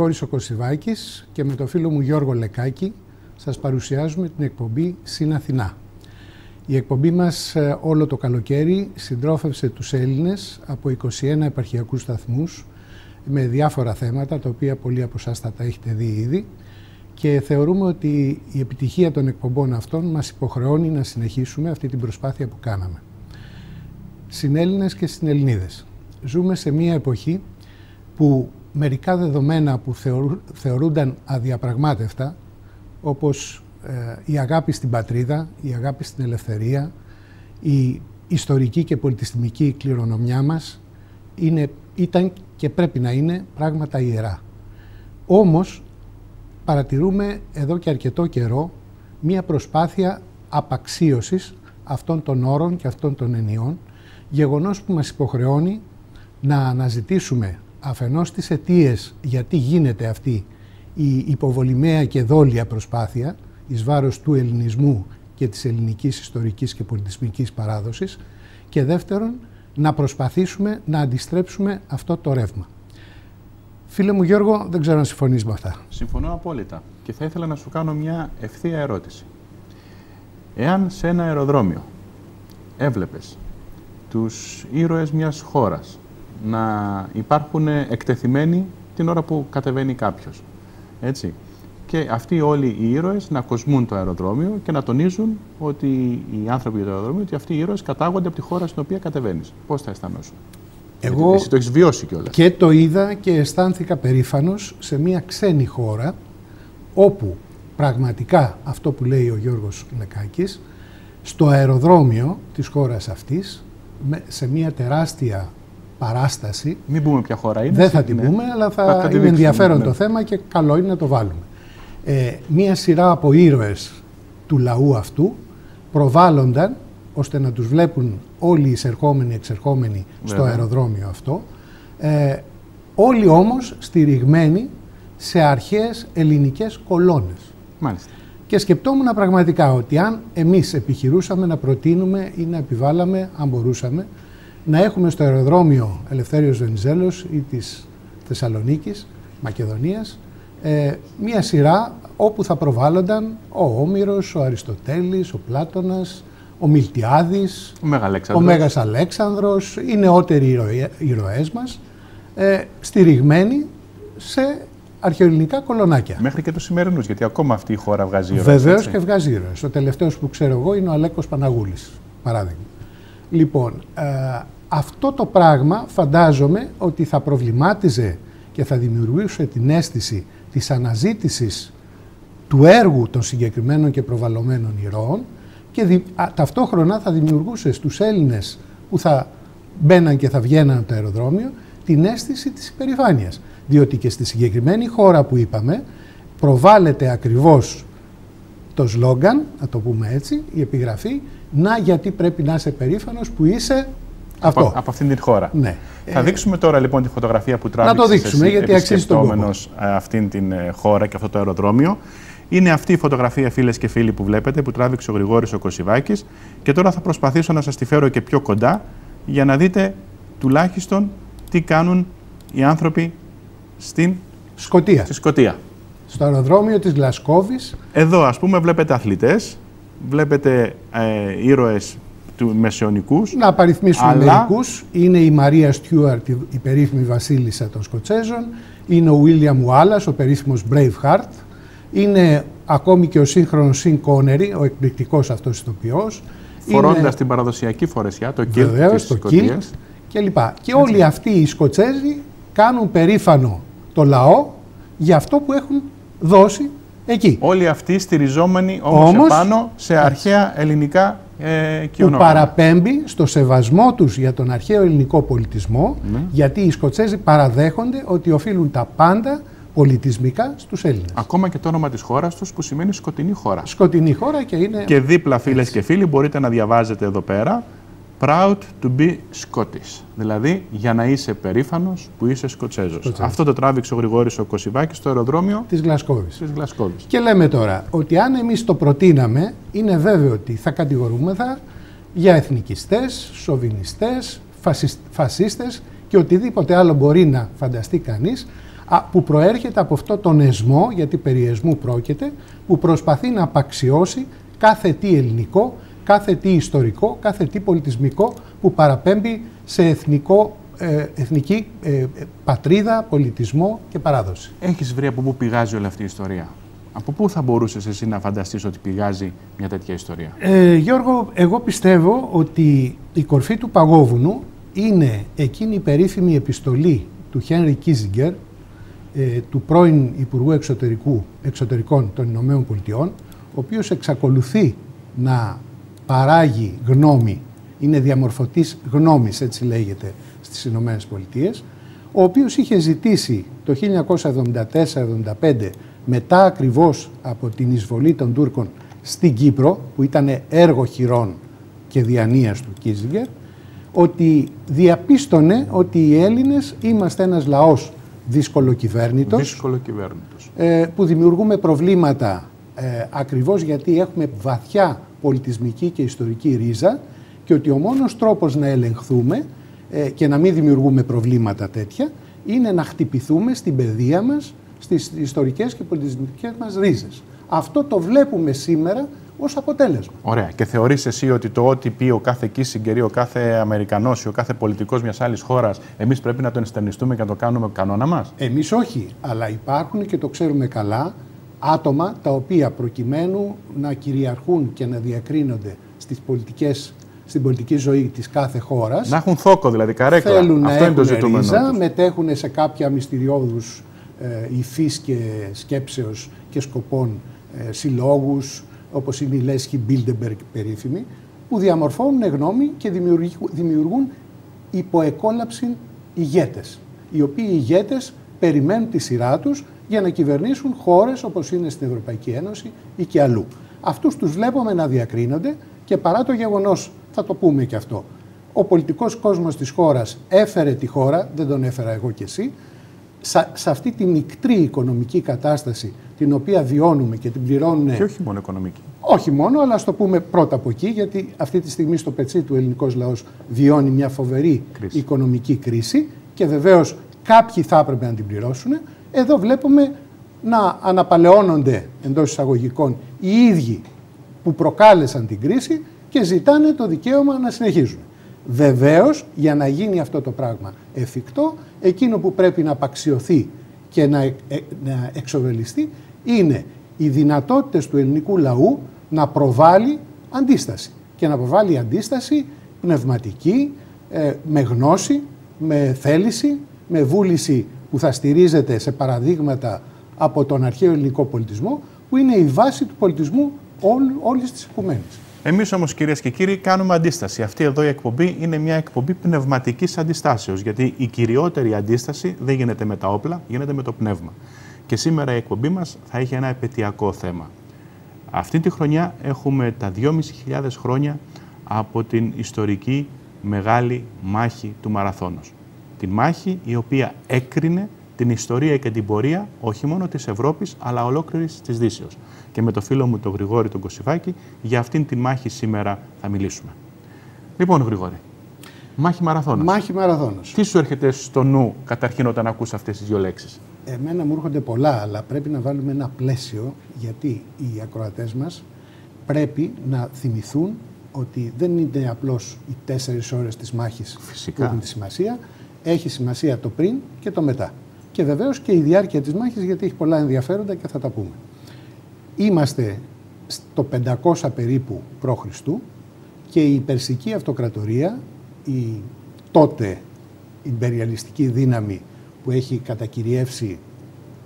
Χαίρετε. Είμαι ο Γρηγόρης ο και με το φίλο μου Γιώργο Λεκάκη σας παρουσιάζουμε την εκπομπή «Συν Αθηνά». Η εκπομπή μας ε, όλο το καλοκαίρι συντρόφευσε τους Έλληνες από 21 επαρχιακούς σταθμούς με διάφορα θέματα, τα οποία πολλοί από εσάς θα τα έχετε δει ήδη και θεωρούμε ότι η επιτυχία των εκπομπών αυτών μας υποχρεώνει να συνεχίσουμε αυτή την προσπάθεια που κάναμε. Συνέλληνες και συνελληνίδες. Ζούμε σε μια εποχή που μερικά δεδομένα που θεωρούνταν αδιαπραγμάτευτα, όπως ε, η αγάπη στην πατρίδα, η αγάπη στην ελευθερία, η ιστορική και πολιτιστική κληρονομιά μας, είναι, ήταν και πρέπει να είναι πράγματα ιερά. Όμως, παρατηρούμε εδώ και αρκετό καιρό μία προσπάθεια απαξίωσης αυτών των όρων και αυτών των ενιών, γεγονός που μας υποχρεώνει να αναζητήσουμε αφενός τις αιτίες γιατί γίνεται αυτή η υποβολημαία και δόλια προσπάθεια εις βάρος του ελληνισμού και της ελληνικής ιστορικής και πολιτισμικής παράδοσης και δεύτερον να προσπαθήσουμε να αντιστρέψουμε αυτό το ρεύμα. Φίλε μου Γιώργο, δεν ξέρω αν συμφωνείς με αυτά. Συμφωνώ απόλυτα και θα ήθελα να σου κάνω μια ευθεία ερώτηση. Εάν σε ένα αεροδρόμιο έβλεπες τους ήρωες μιας χώρας να υπάρχουν εκτεθειμένοι την ώρα που κατεβαίνει κάποιος. Έτσι. Και αυτοί όλοι οι ήρωες να κοσμούν το αεροδρόμιο και να τονίζουν ότι οι άνθρωποι του αεροδρόμιο ότι αυτοί οι ήρωες κατάγονται από τη χώρα στην οποία κατεβαίνεις. Πώς θα αισθανόσουν. Εγώ Εσύ το έχεις βιώσει κιόλας. Και το είδα και αισθάνθηκα περήφανος σε μια ξένη χώρα όπου πραγματικά αυτό που λέει ο Γιώργος Λεκάκης στο αεροδρόμιο της χώρας αυτής σε μια τεράστια παράσταση. Μην πούμε ποια χώρα είναι. Δεν θα την πούμε, αλλά θα, είναι ενδιαφέρον ναι. το θέμα και καλό είναι να το βάλουμε. Ε, μία σειρά από ήρωες του λαού αυτού προβάλλονταν ώστε να τους βλέπουν όλοι οι εισερχόμενοι εξερχόμενοι στο αεροδρόμιο αυτό. Ε, όλοι όμως στηριγμένοι σε αρχαίες ελληνικές κολόνες. Μάλιστα. Και σκεπτόμουν πραγματικά ότι αν εμείς επιχειρούσαμε να προτείνουμε ή να επιβάλαμε, αν μπορούσαμε, να έχουμε στο αεροδρόμιο Ελευθέριος Βενιζέλος ή της Θεσσαλονίκης, Μακεδονίας, ε, μία σειρά όπου θα προβάλλονταν ο Όμηρος, ο Αριστοτέλης, ο Πλάτωνας, ο Μιλτιάδης, ο, ο Μέγας Αλέξανδρος, οι νεότεροι ηρωές μας, ε, στηριγμένοι σε αρχαιοελληνικά κολονάκια. Μέχρι και τους σημερινούς, γιατί ακόμα αυτή η χώρα βγάζει ήρωες. Βεβαίως και βγάζει ήρωες. Ο τελευταίος που ξέρω εγώ είναι ο Αλέκος Παναγούλης, παράδειγμα. Λοιπόν, ε, αυτό το πράγμα φαντάζομαι ότι θα προβλημάτιζε και θα δημιουργούσε την αίσθηση της αναζήτησης του έργου των συγκεκριμένων και προβαλλωμένων ηρώων και ταυτόχρονα θα δημιουργούσε στους Έλληνες που θα μπαίναν και θα βγαίναν από το αεροδρόμιο την αίσθηση της υπερηφάνειας. Διότι και στη συγκεκριμένη χώρα που είπαμε προβάλλεται ακριβώς το σλόγκαν, να το πούμε έτσι, η επιγραφή να γιατί πρέπει να είσαι περήφανος που είσαι αυτό. Από, από αυτήν την χώρα. Ναι. Θα δείξουμε τώρα λοιπόν τη φωτογραφία που τράβηξες να το δείξουμε, γιατί αξίζει τον ε, αυτήν την ε, χώρα και αυτό το αεροδρόμιο. Είναι αυτή η φωτογραφία, φίλες και φίλοι, που βλέπετε, που τράβηξε ο Γρηγόρης ο Κωσιβάκη. Και τώρα θα προσπαθήσω να σας τη φέρω και πιο κοντά για να δείτε τουλάχιστον τι κάνουν οι άνθρωποι στην Σκοτία. Στη Σκοτία. Στο αεροδρόμιο της Γλασκόβης. Εδώ ας πούμε βλέπετε αθλητές, βλέπετε ε, ήρωες του μεσαιωνικούς. Να απαριθμίσουμε αλλά... μερικούς. Είναι η Μαρία Στιούαρτ, η περίφημη βασίλισσα των Σκοτσέζων. Είναι ο Βίλιαμ Ουάλλας, ο περίφημος Braveheart. Είναι ακόμη και ο σύγχρονος Σιν Κόνερι, ο εκπληκτικός αυτός ηθοποιός. Φορώντας είναι... την παραδοσιακή φορεσιά, το κιλτ της το κιλτ και λοιπά. Και όλοι αυτοί οι Σκοτσέζοι κάνουν περήφανο το λαό για αυτό που έχουν δώσει εκεί. Όλοι αυτοί στηριζόμενοι όμως, όμως επάνω σε αρχαία ελληνικά ε, Που παραπέμπει στο σεβασμό τους για τον αρχαίο ελληνικό πολιτισμό, ναι. γιατί οι Σκοτσέζοι παραδέχονται ότι οφείλουν τα πάντα πολιτισμικά στους Έλληνες. Ακόμα και το όνομα της χώρας τους που σημαίνει σκοτεινή χώρα. Σκοτεινή χώρα και είναι... Και δίπλα φίλες και φίλοι μπορείτε να διαβάζετε εδώ πέρα Proud to be Scottish. Δηλαδή, για να είσαι περήφανος που είσαι Σκοτσέζος. Αυτό το τράβηξε ο Γρηγόρης ο Κωσιβάκης στο αεροδρόμιο της Γλασκόβης. της Γλασκόβης. Και λέμε τώρα ότι αν εμείς το προτείναμε, είναι βέβαιο ότι θα κατηγορούμεθα για εθνικιστές, σοβινιστές, φασίστες και οτιδήποτε άλλο μπορεί να φανταστεί κανείς που προέρχεται από αυτό τον εσμό, γιατί περί εσμού πρόκειται, που προσπαθεί να απαξιώσει κάθε τι ελληνικό, κάθε τι ιστορικό, κάθε τι πολιτισμικό που παραπέμπει σε εθνικό, ε, εθνική ε, πατρίδα, πολιτισμό και παράδοση. Έχεις βρει από πού πηγάζει όλη αυτή η ιστορία; Από πού θα μπορούσες εσύ να φανταστείς ότι πηγάζει μια τέτοια ιστορία; Ε, Γιώργο, εγώ πιστεύω ότι η κορφή του παγόβουνου είναι εκείνη η περίφημη επιστολή του Χένρι Κίζιγκερ, ε, του πρώην Υπουργού Εξωτερικού, Εξωτερικών των Ηνωμένων Πολιτειών, ο οποίος εξακολουθεί να παράγει γνώμη, είναι διαμορφωτής γνώμης, έτσι λέγεται, στις Ηνωμένες Πολιτείες, ο οποίος είχε ζητήσει το 1974-75 μετά ακριβώς από την εισβολή των Τούρκων στην Κύπρο, που ήταν έργο χειρών και διανοίας του Κίζιγκερ, ότι διαπίστωνε ότι οι Έλληνες είμαστε ένας λαός δυσκολοκυβέρνητος, ε, που δημιουργούμε προβλήματα ε, ακριβώς γιατί έχουμε βαθιά πολιτισμική και ιστορική ρίζα και ότι ο μόνος τρόπος να ελεγχθούμε ε, και να μην δημιουργούμε προβλήματα τέτοια είναι να χτυπηθούμε στην παιδεία μας, στις ιστορικές και πολιτισμικές μας ρίζες. Αυτό το βλέπουμε σήμερα ως αποτέλεσμα. Ωραία. Και θεωρείς εσύ ότι το ό,τι πει ο κάθε Κίσιγκερ ή ο κάθε Αμερικανός ή ο κάθε πολιτικός μιας άλλης χώρας, εμείς πρέπει να το ενστερνιστούμε και να το κάνουμε κανόνα μας; Εμείς όχι. Αλλά υπάρχουν και το ξέρουμε καλά άτομα τα οποία προκειμένου να κυριαρχούν και να διακρίνονται στις πολιτικές, στην πολιτική ζωή της κάθε χώρας. Να έχουν θόκο δηλαδή, καρέκλα. Θέλουν Αυτό να είναι το ζητούμενο. Ρίζα, μετέχουν σε κάποια μυστηριώδους ε, υφής και σκέψεως και σκοπών ε, συλλόγους, όπως είναι η Λέσχη Μπίλντεμπεργκ περίφημη, που διαμορφώνουν γνώμη και δημιουργούν υπό εκκόλαψη ηγέτες, οι οποίοι ηγέτες περιμένουν τη σειρά τους για να κυβερνήσουν χώρες όπως είναι στην Ευρωπαϊκή Ένωση ή και αλλού. Αυτούς τους βλέπουμε να διακρίνονται και παρά το γεγονός, θα το πούμε και αυτό, ο πολιτικός κόσμος της χώρας έφερε τη χώρα, δεν τον έφερα εγώ και εσύ, σε αυτή την ικτρή οικονομική κατάσταση την οποία βιώνουμε και την πληρώνουν. Και όχι μόνο οικονομική. Όχι μόνο, αλλά ας το πούμε πρώτα από εκεί, γιατί αυτή τη στιγμή στο πετσί του ελληνικός λαός βιώνει μια φοβερή οικονομική κρίση και βεβαίως κάποιοι θα έπρεπε να την πληρώσουν. Εδώ βλέπουμε να αναπαλαιώνονται εντός εισαγωγικών οι ίδιοι που προκάλεσαν την κρίση και ζητάνε το δικαίωμα να συνεχίζουν. Βεβαίως, για να γίνει αυτό το πράγμα εφικτό, εκείνο που πρέπει να απαξιωθεί και να, ε, να εξοβελιστεί είναι οι δυνατότητες του ελληνικού λαού να προβάλλει αντίσταση. Και να προβάλλει αντίσταση πνευματική, ε, με γνώση, με θέληση, με βούληση που θα στηρίζεται σε παραδείγματα από τον αρχαίο ελληνικό πολιτισμό, που είναι η βάση του πολιτισμού όλης της οικουμένης. Εμείς όμως, κυρίες και κύριοι, κάνουμε αντίσταση. Αυτή εδώ η εκπομπή είναι μια εκπομπή πνευματικής αντιστάσεως. Γιατί η κυριότερη αντίσταση δεν γίνεται με τα όπλα, γίνεται με το πνεύμα. Και σήμερα η εκπομπή μας θα έχει ένα επαιτειακό θέμα. Αυτή τη χρονιά έχουμε τα 2.500 χρόνια από την ιστορική μεγάλη μάχη του Μαραθώνος. Τη μάχη η οποία έκρινε την ιστορία και την πορεία όχι μόνο της Ευρώπης αλλά ολόκληρης της Δύσεως και με το φίλο μου τον Γρηγόρη τον Κωσιβάκη για αυτήν τη μάχη σήμερα θα μιλήσουμε. Λοιπόν, Γρηγόρη, μάχη μαραθώνος. Μάχη μαραθώνος. Τι σου έρχεται στο νου καταρχήν όταν ακούς αυτές τις δύο λέξεις; Εμένα μου έρχονται πολλά, αλλά πρέπει να βάλουμε ένα πλαίσιο γιατί οι ακροατές μας πρέπει να θυμηθούν ότι δεν είναι απλώς οι τέσσερις ώρες της μάχης Φυσικά. που έχουν τη σημασία. Έχει σημασία το πριν και το μετά. Και βεβαίως και η διάρκεια της μάχης γιατί έχει πολλά ενδιαφέροντα και θα τα πούμε. Είμαστε στο 500 περίπου π.Χ. και η Περσική Αυτοκρατορία, η τότε υπεριαλιστική δύναμη που έχει κατακυριεύσει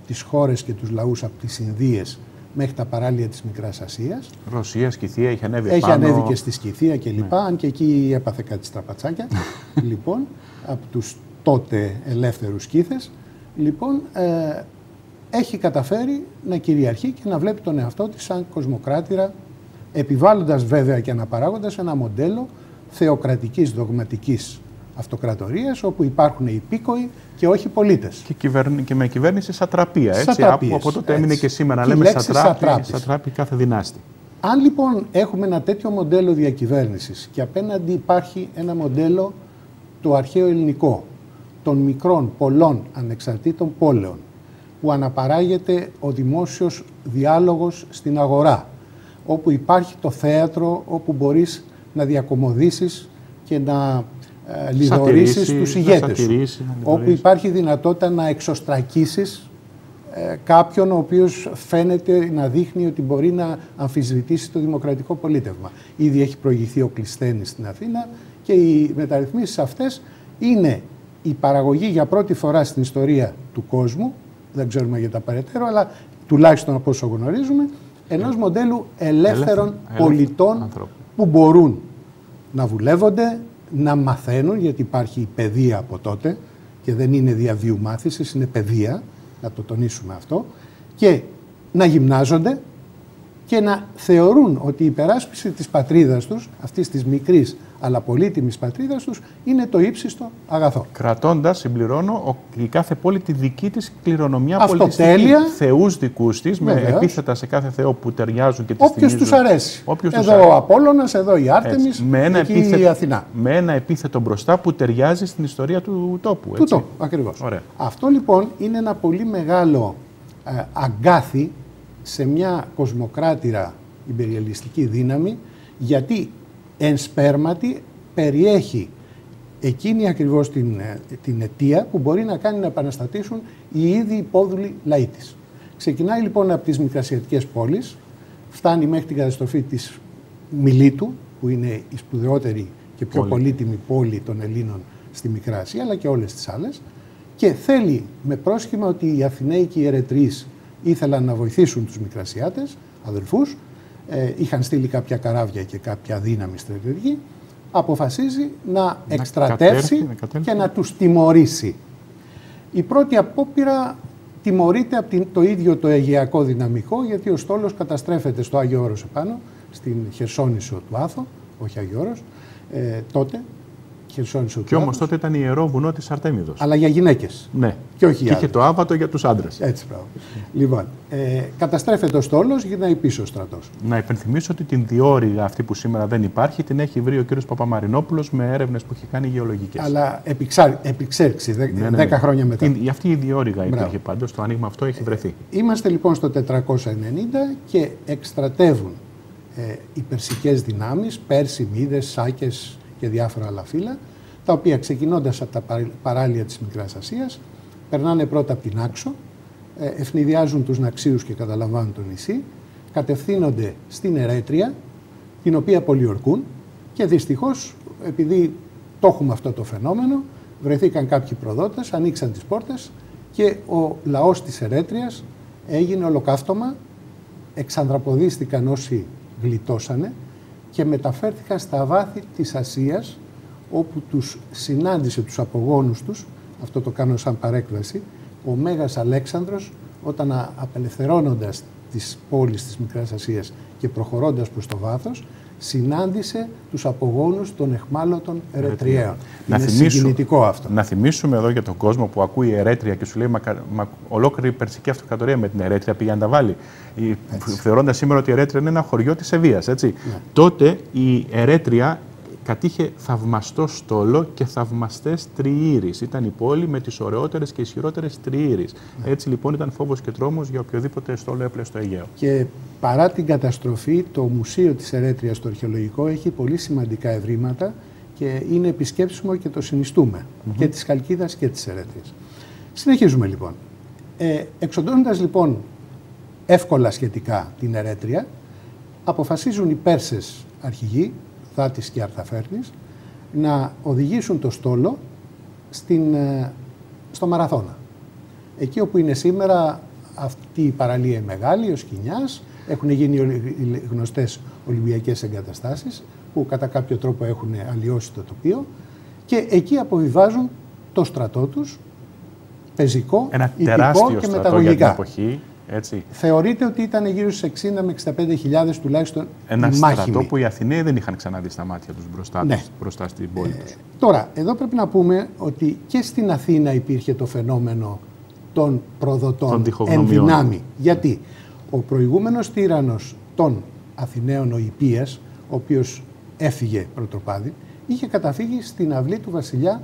τις χώρες και τους λαούς από τις Ινδίες μέχρι τα παράλια της Μικράς Ασίας. Ρωσία, Σκυθία, έχει ανέβει Έχει ανέβει και στη Σκυθία και λοιπά, ναι. αν και εκεί έπαθε κάτι στραπατσάκια. λοιπόν, από τους τότε ελεύθερους σκύθες. Λοιπόν, ε, έχει καταφέρει να κυριαρχεί και να βλέπει τον εαυτό της σαν κοσμοκράτηρα, επιβάλλοντας βέβαια και αναπαράγοντας ένα μοντέλο θεοκρατικής, δογματικής αυτοκρατορίας, όπου υπάρχουν υπήκοοι και όχι πολίτες. Και, κυβερν... και με κυβέρνηση σατραπία, έτσι, σατραπίες, από, από τότε έτσι. έμεινε και σήμερα, και λέμε σατράπης, σατράπη κάθε δυνάστη. Αν λοιπόν έχουμε ένα τέτοιο μοντέλο διακυβέρνησης και απέναντι υπάρχει ένα μοντέλο το αρχαίο ελληνικό, των μικρών πολλών ανεξαρτήτων πόλεων που αναπαράγεται ο δημόσιος διάλογος στην αγορά, όπου υπάρχει το θέατρο, όπου μπορείς να διακομωδήσεις και να ε, λιδωρήσεις τους ηγέτες σου, όπου υπάρχει δυνατότητα να εξωστρακίσεις ε, κάποιον ο οποίος φαίνεται να δείχνει ότι μπορεί να αμφισβητήσει το δημοκρατικό πολίτευμα. Ήδη έχει προηγηθεί ο Κλεισθένης στην Αθήνα και οι μεταρρυθμίσεις αυτές είναι η παραγωγή για πρώτη φορά στην ιστορία του κόσμου, δεν ξέρουμε για τα παρετέρω, αλλά τουλάχιστον από όσο γνωρίζουμε, ενός μοντέλου ελεύθερων πολιτών που μπορούν να βουλεύονται, να μαθαίνουν, γιατί υπάρχει η παιδεία από τότε και δεν είναι διαβίου μάθησης, είναι παιδεία, να το τονίσουμε αυτό, και να γυμνάζονται και να θεωρούν ότι η υπεράσπιση της πατρίδας τους, αυτής της μικρής αλλά πολύτιμης πατρίδας τους είναι το ύψιστο αγαθό. Κρατώντας, συμπληρώνω, η κάθε πόλη τη δική της κληρονομιά πολιτιστική. Θεούς δικούς της, με επίθετα σε κάθε θεό που ταιριάζουν και τις Όποιος τους αρέσει. Όποιος εδώ αρέσει. ο Απόλλωνας, εδώ η Άρτεμις, εκεί η Αθηνά. Με ένα επίθετο μπροστά που ταιριάζει στην ιστορία του τόπου. Έτσι. Του τόπου, ακριβώς. Αυτό λοιπόν είναι ένα πολύ μεγάλο ε, αγκάθι σε μια κοσμοκράτηρα υπεριαλιστική δύναμη γιατί εν σπέρματι περιέχει εκείνη ακριβώς την, ε, την αιτία που μπορεί να κάνει να επαναστατήσουν οι ήδη υπόδουλοι λαοί της. Ξεκινάει λοιπόν από τις μικρασιατικές πόλεις, φτάνει μέχρι την καταστροφή της Μιλίτου, που είναι η σπουδαιότερη και πιο πολύτιμη πόλη των Ελλήνων στη Μικρά Ασία, αλλά και όλες τις άλλες, και θέλει με πρόσχημα ότι οι Αθηναίοι και οι Ερετρείς ήθελαν να βοηθήσουν τους Μικρασιάτες, αδελφούς, ε, είχαν στείλει κάποια καράβια και κάποια δύναμη στρατιωτική, αποφασίζει να εκστρατεύσει και να τους τιμωρήσει. Η πρώτη απόπειρα τιμωρείται από το ίδιο το αιγαιακό δυναμικό, γιατί ο στόλος καταστρέφεται στο Άγιο Όρος επάνω, στην Χερσόνησο του Άθο, όχι Άγιο Όρος, ε, τότε, Χερσόνησο Και όμως τότε ήταν ιερό βουνό της Αρτέμιδος. Αλλά για γυναίκες. Ναι. Και όχι και είχε το άβατο για τους άντρες. Έτσι πράγμα. Λοιπόν, ε, καταστρέφεται ο στόλος, γυρνάει πίσω ο στρατός. Να υπενθυμίσω ότι την διόρυγα αυτή που σήμερα δεν υπάρχει την έχει βρει ο κύριος Παπαμαρινόπουλος με έρευνες που έχει κάνει γεωλογικές. Αλλά επιξέρξει 10 ναι, ναι, ναι. χρόνια μετά. Η, αυτή η διόρυγα υπήρχε πάντως, το άνοιγμα αυτό έχει βρεθεί. Ε, είμαστε λοιπόν στο 490 και εκστρατεύουν ε, οι περσικές δυνάμεις, Πέρσι, Μίδες, Σάκες, και διάφορα άλλα φύλλα, τα οποία ξεκινώντας από τα παράλια της Μικράς Ασίας, περνάνε πρώτα από την Άξο, ε, ευνηδιάζουν τους Ναξίους και καταλαμβάνουν το νησί, κατευθύνονται στην Ερέτρια, την οποία πολιορκούν και δυστυχώς, επειδή το έχουμε αυτό το φαινόμενο, βρεθήκαν κάποιοι προδότες, ανοίξαν τις πόρτες και ο λαός της Ερέτριας έγινε ολοκαύτωμα, εξανδραποδίστηκαν όσοι γλιτώσανε και μεταφέρθηκαν στα βάθη της Ασίας όπου τους συνάντησε τους απογόνους τους, αυτό το κάνω σαν παρέκβαση, ο Μέγας Αλέξανδρος όταν απελευθερώνοντας τις πόλεις της Μικράς Ασίας και προχωρώντας προς το βάθος, συνάντησε τους απογόνους των εχμάλωτων Ερετριαίων. Να Είναι συγκινητικό αυτό. Να θυμίσουμε εδώ για τον κόσμο που ακούει Ερέτρια και σου λέει μα, μα ολόκληρη η Περσική Αυτοκρατορία με την Ερέτρια πήγε να τα βάλει. Θεωρώντας σήμερα ότι η Ερέτρια είναι ένα χωριό της Ευεία. Ναι. Τότε η Ερέτρια κατήχε θαυμαστό στόλο και θαυμαστές τριήρεις. Ήταν η πόλη με τις ωραιότερες και ισχυρότερες τριήρεις. Ναι. Έτσι λοιπόν ήταν φόβος και τρόμος για οποιοδήποτε στόλο έπλε στο Αιγαίο. Και παρά την καταστροφή, το Μουσείο της Ερέτριας, το αρχαιολογικό, έχει πολύ σημαντικά ευρήματα και είναι επισκέψιμο και το συνιστούμε. Και της Καλκίδα και της Ερέτριας. Συνεχίζουμε λοιπόν. Ε, λοιπόν εύκολα σχετικά την Ερέτρια, αποφασίζουν οι Πέρσες αρχηγοί, Θάτης και Αρθαφέρνης, να οδηγήσουν το στόλο στην, ε, στο Μαραθώνα. Εκεί όπου είναι σήμερα αυτή η παραλία μεγάλη, ο Σκηνιάς, έχουν γίνει γνωστές Ολυμπιακές εγκαταστάσεις που κατά κάποιο τρόπο έχουν αλλοιώσει το τοπίο και εκεί αποβιβάζουν το στρατό τους, πεζικό, Ένα τεράστιο και μεταγωγικά. Για την εποχή έτσι. Θεωρείται ότι ήταν γύρω στι 60 με 65 τουλάχιστον Ένα στρατό που οι Αθηναίοι δεν είχαν ξαναδεί στα μάτια τους μπροστά, ναι. μπροστά στην πόλη τους. Ε, τώρα, εδώ πρέπει να πούμε ότι και στην Αθήνα υπήρχε το φαινόμενο των προδοτών εν δυνάμει. Γιατί; Ο προηγούμενος τύρανος των Αθηναίων, ο Ιππίας, ο οποίος έφυγε πρωτοπάδι, είχε καταφύγει στην αυλή του βασιλιά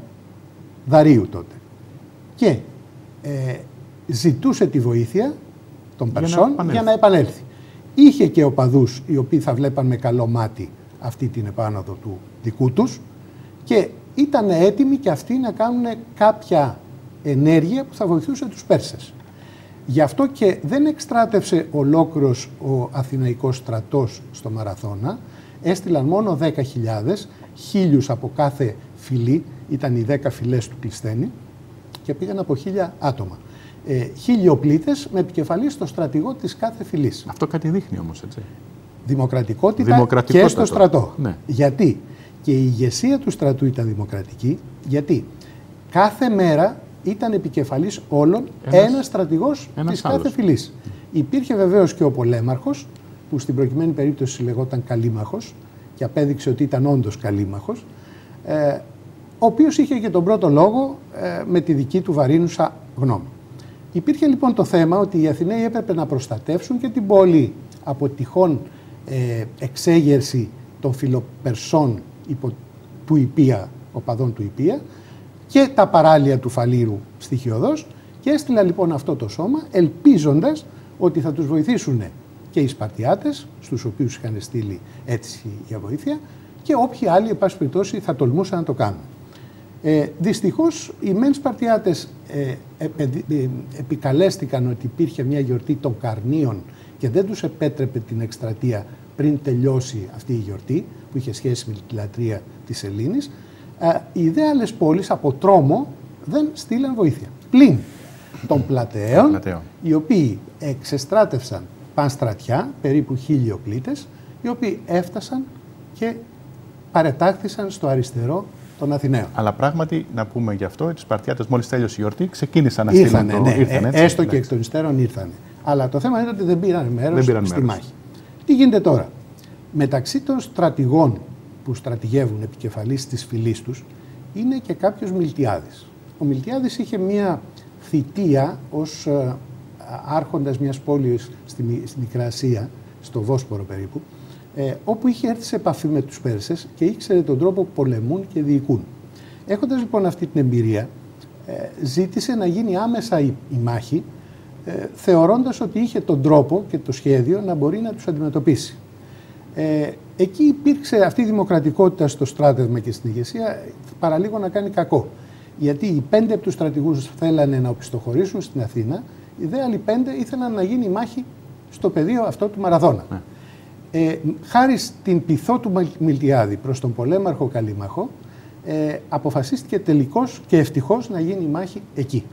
Δαρίου τότε. και ε, ζητούσε τη βοήθεια των Περσών για να, επανέλθει. Είχε και οπαδούς οι οποίοι θα βλέπαν με καλό μάτι αυτή την επάνωδο του δικού τους και ήταν έτοιμοι και αυτοί να κάνουν κάποια ενέργεια που θα βοηθούσε τους Πέρσες. Γι' αυτό και δεν εκστράτευσε ολόκληρος ο Αθηναϊκός στρατός στο Μαραθώνα, έστειλαν μόνο 10.000, χίλιους από κάθε φυλή, ήταν οι 10 φυλές του Κλεισθένη και πήγαν από χίλια άτομα. Ε, χίλιοπλήτες με επικεφαλής στο στρατηγό της κάθε φυλής. Αυτό κάτι δείχνει όμως, έτσι. Δημοκρατικότητα και στο στρατό. Ναι. Γιατί; Και η ηγεσία του στρατού ήταν δημοκρατική, γιατί; Κάθε μέρα ήταν επικεφαλής όλων ένας, ένας στρατηγός της κάθε φυλής. Υπήρχε βεβαίως και ο πολέμαρχος, που στην προκειμένη περίπτωση λεγόταν Καλήμαχος και απέδειξε ότι ήταν όντως Καλήμαχος, ε, ο οποίος είχε και τον πρώτο λόγο ε, με τη δική του βαρύνουσα γνώμη. Υπήρχε λοιπόν το θέμα ότι οι Αθηναίοι έπρεπε να προστατεύσουν και την πόλη από τυχόν ε, εξέγερση των φιλοπερσών υπο, του Υπία, οπαδών του Υπία και τα παράλια του Φαλήρου στοιχειοδός και έστειλα λοιπόν αυτό το σώμα ελπίζοντας ότι θα τους βοηθήσουν και οι Σπαρτιάτες, στους οποίους είχαν στείλει έτσι για βοήθεια και όποιοι άλλοι, εν πάση περιπτώσει, θα τολμούσαν να το κάνουν. Ε, δυστυχώς οι μεν Σπαρτιάτες ε, ε, επικαλέστηκαν ότι υπήρχε μια γιορτή των Καρνίων και δεν τους επέτρεπε την εκστρατεία πριν τελειώσει αυτή η γιορτή που είχε σχέση με τη λατρεία της Ελλήνης. Ε, οι δε άλλες πόλεις από τρόμο δεν στείλαν βοήθεια. Πλην των πλατεών, οι οποίοι εξεστράτευσαν πανστρατιά, περίπου χίλιο πλήτες, οι οποίοι έφτασαν και παρετάχθησαν στο αριστερό των Αθηναίων. Αλλά πράγματι να πούμε γι' αυτό, οι Σπαρτιάτες μόλις τέλειωσε η γιορτή ξεκίνησαν να στείλουν. Το... Ναι, ήρθαν, έτσι, έστω και εκ των υστέρων ήρθαν. Αλλά το θέμα είναι ότι δεν πήραν μέρος στη μέρος. μάχη. Τι γίνεται τώρα; Μεταξύ των στρατηγών που στρατηγεύουν επικεφαλής της φυλής τους είναι και κάποιος Μιλτιάδης. Ο Μιλτιάδης είχε μία θητεία ως ε, άρχοντας μιας πόλης στη, στη Μικρασία, στο Βόσπορο περίπου, ε, όπου είχε έρθει σε επαφή με τους Πέρσες και ήξερε τον τρόπο που πολεμούν και διοικούν. Έχοντας λοιπόν αυτή την εμπειρία, ε, ζήτησε να γίνει άμεσα η, μάχη, ε, θεωρώντας ότι είχε τον τρόπο και το σχέδιο να μπορεί να τους αντιμετωπίσει. Ε, εκεί υπήρξε αυτή η δημοκρατικότητα στο στράτευμα και στην ηγεσία παραλίγο να κάνει κακό. Γιατί οι πέντε από τους στρατηγούς θέλανε να οπισθοχωρήσουν στην Αθήνα, οι δε άλλοι πέντε ήθελαν να γίνει η μάχη στο πεδίο αυτό του Μαραδόνα. Ναι. Ε, χάρη στην πειθό του Μιλτιάδη προς τον πολέμαρχο Καλίμαχο, ε, αποφασίστηκε τελικώς και ευτυχώς να γίνει η μάχη εκεί.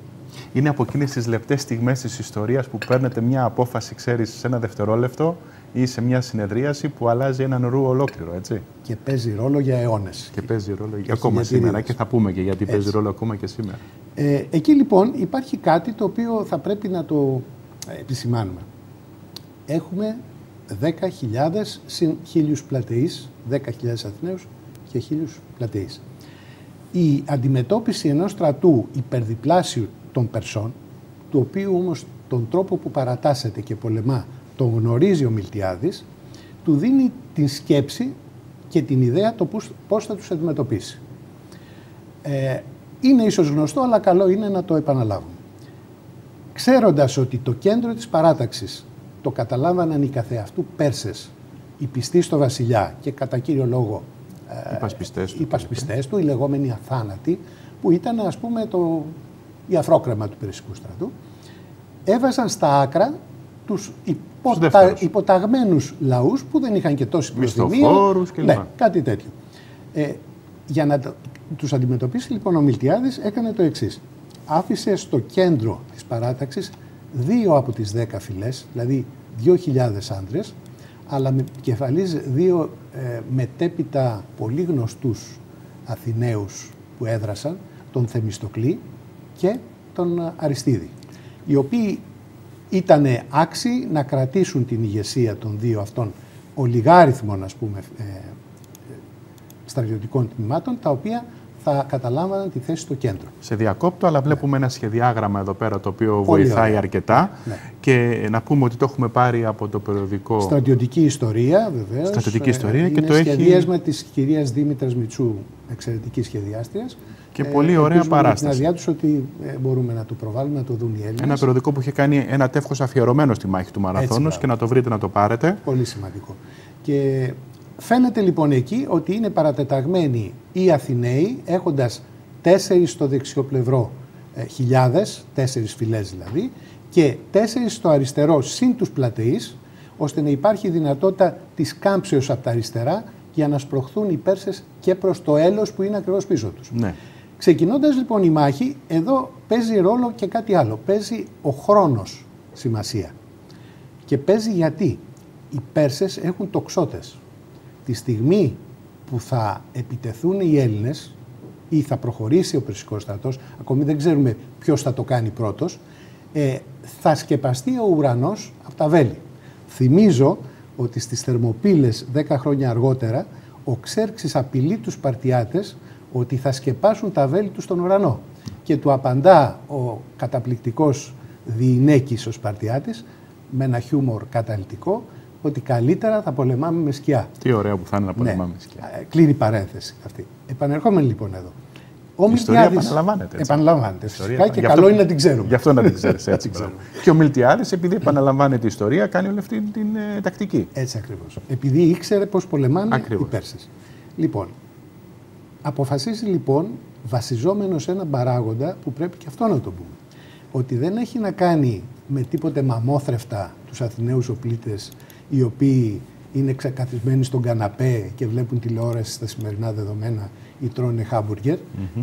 Είναι από εκείνες τις λεπτές στιγμές της ιστορίας που παίρνετε μια απόφαση, ξέρεις, σε ένα δευτερόλεπτο ή σε μια συνεδρίαση που αλλάζει έναν ρου ολόκληρο, έτσι; Και παίζει ρόλο για αιώνες. Και παίζει ρόλο και ακόμα σήμερα. Και θα πούμε και γιατί παίζει ρόλο ακόμα και σήμερα. Ε, εκεί λοιπόν υπάρχει κάτι το οποίο θα πρέπει να το επισημάνουμε. Έχουμε 10.000 συν χίλιους πλατεείς, 10.000 Αθηναίους και χίλιους πλατεείς. Η αντιμετώπιση ενός στρατού υπερδιπλάσιου των Περσών, του οποίου όμως τον τρόπο που παρατάσσεται και πολεμά τον γνωρίζει ο Μιλτιάδης, του δίνει την σκέψη και την ιδέα το πώς θα τους αντιμετωπίσει. Ε, είναι ίσως γνωστό, αλλά καλό είναι να το επαναλάβουμε. Ξέροντας ότι το κέντρο της παράταξης το καταλάβαναν οι καθεαυτού Πέρσες, οι πιστοί στο βασιλιά και κατά κύριο λόγο οι πασπιστές, οι πασπιστές του, οι λεγόμενοι αθάνατοι, που ήταν ας πούμε το, η αφρόκρεμα του Περσικού στρατού, έβαζαν στα άκρα τους υποτα... υποταγμένους λαούς που δεν είχαν και τόση προθυμία. και ναι, κάτι τέτοιο. Ε, για να τους αντιμετωπίσει λοιπόν ο Μιλτιάδης έκανε το εξής. Άφησε στο κέντρο της παράταξης δύο από τις δέκα φυλές, δηλαδή 2.000 άντρες, αλλά με κεφαλής δύο ε, μετέπειτα πολύ γνωστούς Αθηναίους που έδρασαν, τον Θεμιστοκλή και τον Αριστίδη, οι οποίοι ήταν άξιοι να κρατήσουν την ηγεσία των δύο αυτών ολιγάριθμων ας πούμε ε, στρατιωτικών τμήματων, τα οποία θα καταλάμβαναν τη θέση στο κέντρο. Σε διακόπτω, αλλά βλέπουμε ένα σχεδιάγραμμα εδώ πέρα το οποίο βοηθάει αρκετά. Ναι. Και να πούμε ότι το έχουμε πάρει από το περιοδικό. Στρατιωτική ιστορία, βεβαίως. Στρατιωτική ιστορία είναι και το έχει. σχεδίασμα της κυρίας Δήμητρας Μιτσού, εξαιρετικής σχεδιάστριας. Και ε, πολύ ωραία παράσταση. Με την τους ότι ε, μπορούμε να το προβάλλουμε, να το δουν οι Έλληνες. Ένα περιοδικό που είχε κάνει ένα τεύχος αφιερωμένο στη μάχη του Μαραθώνους και να το βρείτε να το πάρετε. Πολύ σημαντικό. Και Φαίνεται λοιπόν εκεί ότι είναι παρατεταγμένοι οι Αθηναίοι έχοντας τέσσερις στο δεξιό πλευρό ε, χιλιάδες, τέσσερις φυλές δηλαδή, και τέσσερις στο αριστερό συν τους πλατεείς, ώστε να υπάρχει δυνατότητα της κάμψεως από τα αριστερά για να σπροχθούν οι Πέρσες και προς το έλος που είναι ακριβώς πίσω τους. Ναι. Ξεκινώντας λοιπόν η μάχη, εδώ παίζει ρόλο και κάτι άλλο. Παίζει ο χρόνος σημασία. Και παίζει γιατί οι Πέρσες έχουν τοξότες τη στιγμή που θα επιτεθούν οι Έλληνες ή θα προχωρήσει ο Περσικός στρατός, ακόμη δεν ξέρουμε ποιος θα το κάνει πρώτος, ε, θα σκεπαστεί ο ουρανός από τα βέλη. Θυμίζω ότι στις Θερμοπύλες 10 χρόνια αργότερα ο Ξέρξης απειλεί τους Σπαρτιάτες ότι θα σκεπάσουν τα βέλη τους στον ουρανό. Και του απαντά ο καταπληκτικός Διηνέκης ο Σπαρτιάτης με ένα χιούμορ καταλητικό ότι καλύτερα θα πολεμάμε με σκιά. Τι ωραία που θα είναι να ναι. πολεμάμε με σκιά. Ε, κλείνει η παρένθεση αυτή. Επανερχόμενοι λοιπόν εδώ. Ο η ιστορία επαναλαμβάνεται. Έτσι. Επαναλαμβάνεται. Φυσικά και καλό είναι να την ξέρουμε. Γι' αυτό να την ξέρεις. Έτσι. και ο Μιλτιάδης, επειδή επαναλαμβάνεται η ιστορία, κάνει όλη αυτή την ε, τακτική. Έτσι ακριβώς. Επειδή ήξερε πώς πολεμάνε Ακριβώς. οι Πέρσες. Λοιπόν, αποφασίσει λοιπόν βασιζόμενος σε έναν παράγοντα που πρέπει και αυτό να το πούμε. Ότι δεν έχει να κάνει με τίποτε μαμόθρεφτα τους Αθηναίους οπλίτες οι οποίοι είναι ξεκαθισμένοι στον καναπέ και βλέπουν τηλεόραση στα σημερινά δεδομένα ή τρώνε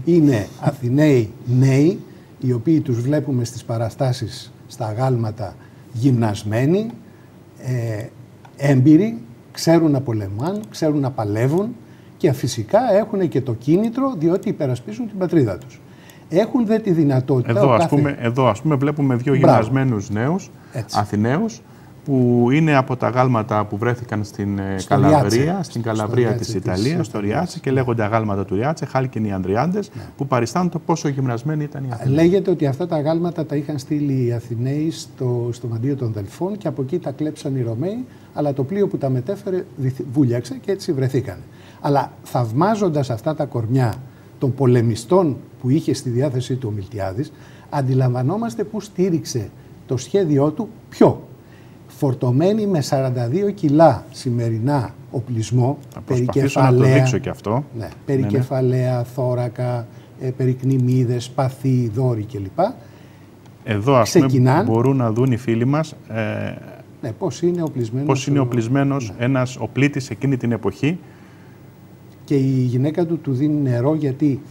Είναι Αθηναίοι νέοι, οι οποίοι τους βλέπουμε στις παραστάσεις στα αγάλματα γυμνασμένοι, ε, έμπειροι, ξέρουν να πολεμάν, ξέρουν να παλεύουν και φυσικά έχουν και το κίνητρο διότι υπερασπίζουν την πατρίδα τους. Έχουν δε τη δυνατότητα... Εδώ, ας, πούμε, εδώ ας πούμε βλέπουμε δύο γυμνασμένους νέους, Αθηναίους, που είναι από τα γάλματα που βρέθηκαν στην ε, Καλαβρία, στην Καλαβρία της Ιταλίας, στο Ριάτσε και λέγονται αγάλματα του Ριάτσε, χάλκινοι Ανδριάντες, ναι. που παριστάνουν το πόσο γυμνασμένοι ήταν οι Αθηναίοι. Λέγεται ότι αυτά τα αγάλματα τα είχαν στείλει οι Αθηναίοι στο, στο μαντίο των Δελφών και από εκεί τα κλέψαν οι Ρωμαίοι, αλλά το πλοίο που τα μετέφερε βούλιαξε και έτσι βρεθήκαν. Αλλά θαυμάζοντας αυτά τα κορμιά των πολεμιστών που είχε στη διάθεσή του ο Μιλτιάδης, αντιλαμβανόμαστε που στήριξε το σχέδιό του ποιο φορτωμένη με 42 κιλά σημερινά οπλισμό, Θα περικεφαλαία, να το δείξω και αυτό. Ναι, περικεφαλαία, ναι, ναι. θώρακα, ε, περικνημίδες, παθή, δόρυ κλπ. Εδώ ας πούμε μπορούν να δουν οι φίλοι μας ε, ναι, πώς είναι οπλισμένος, πώς είναι οπλισμένος ναι. ένας οπλίτης εκείνη την εποχή. Και η γυναίκα του του δίνει νερό γιατί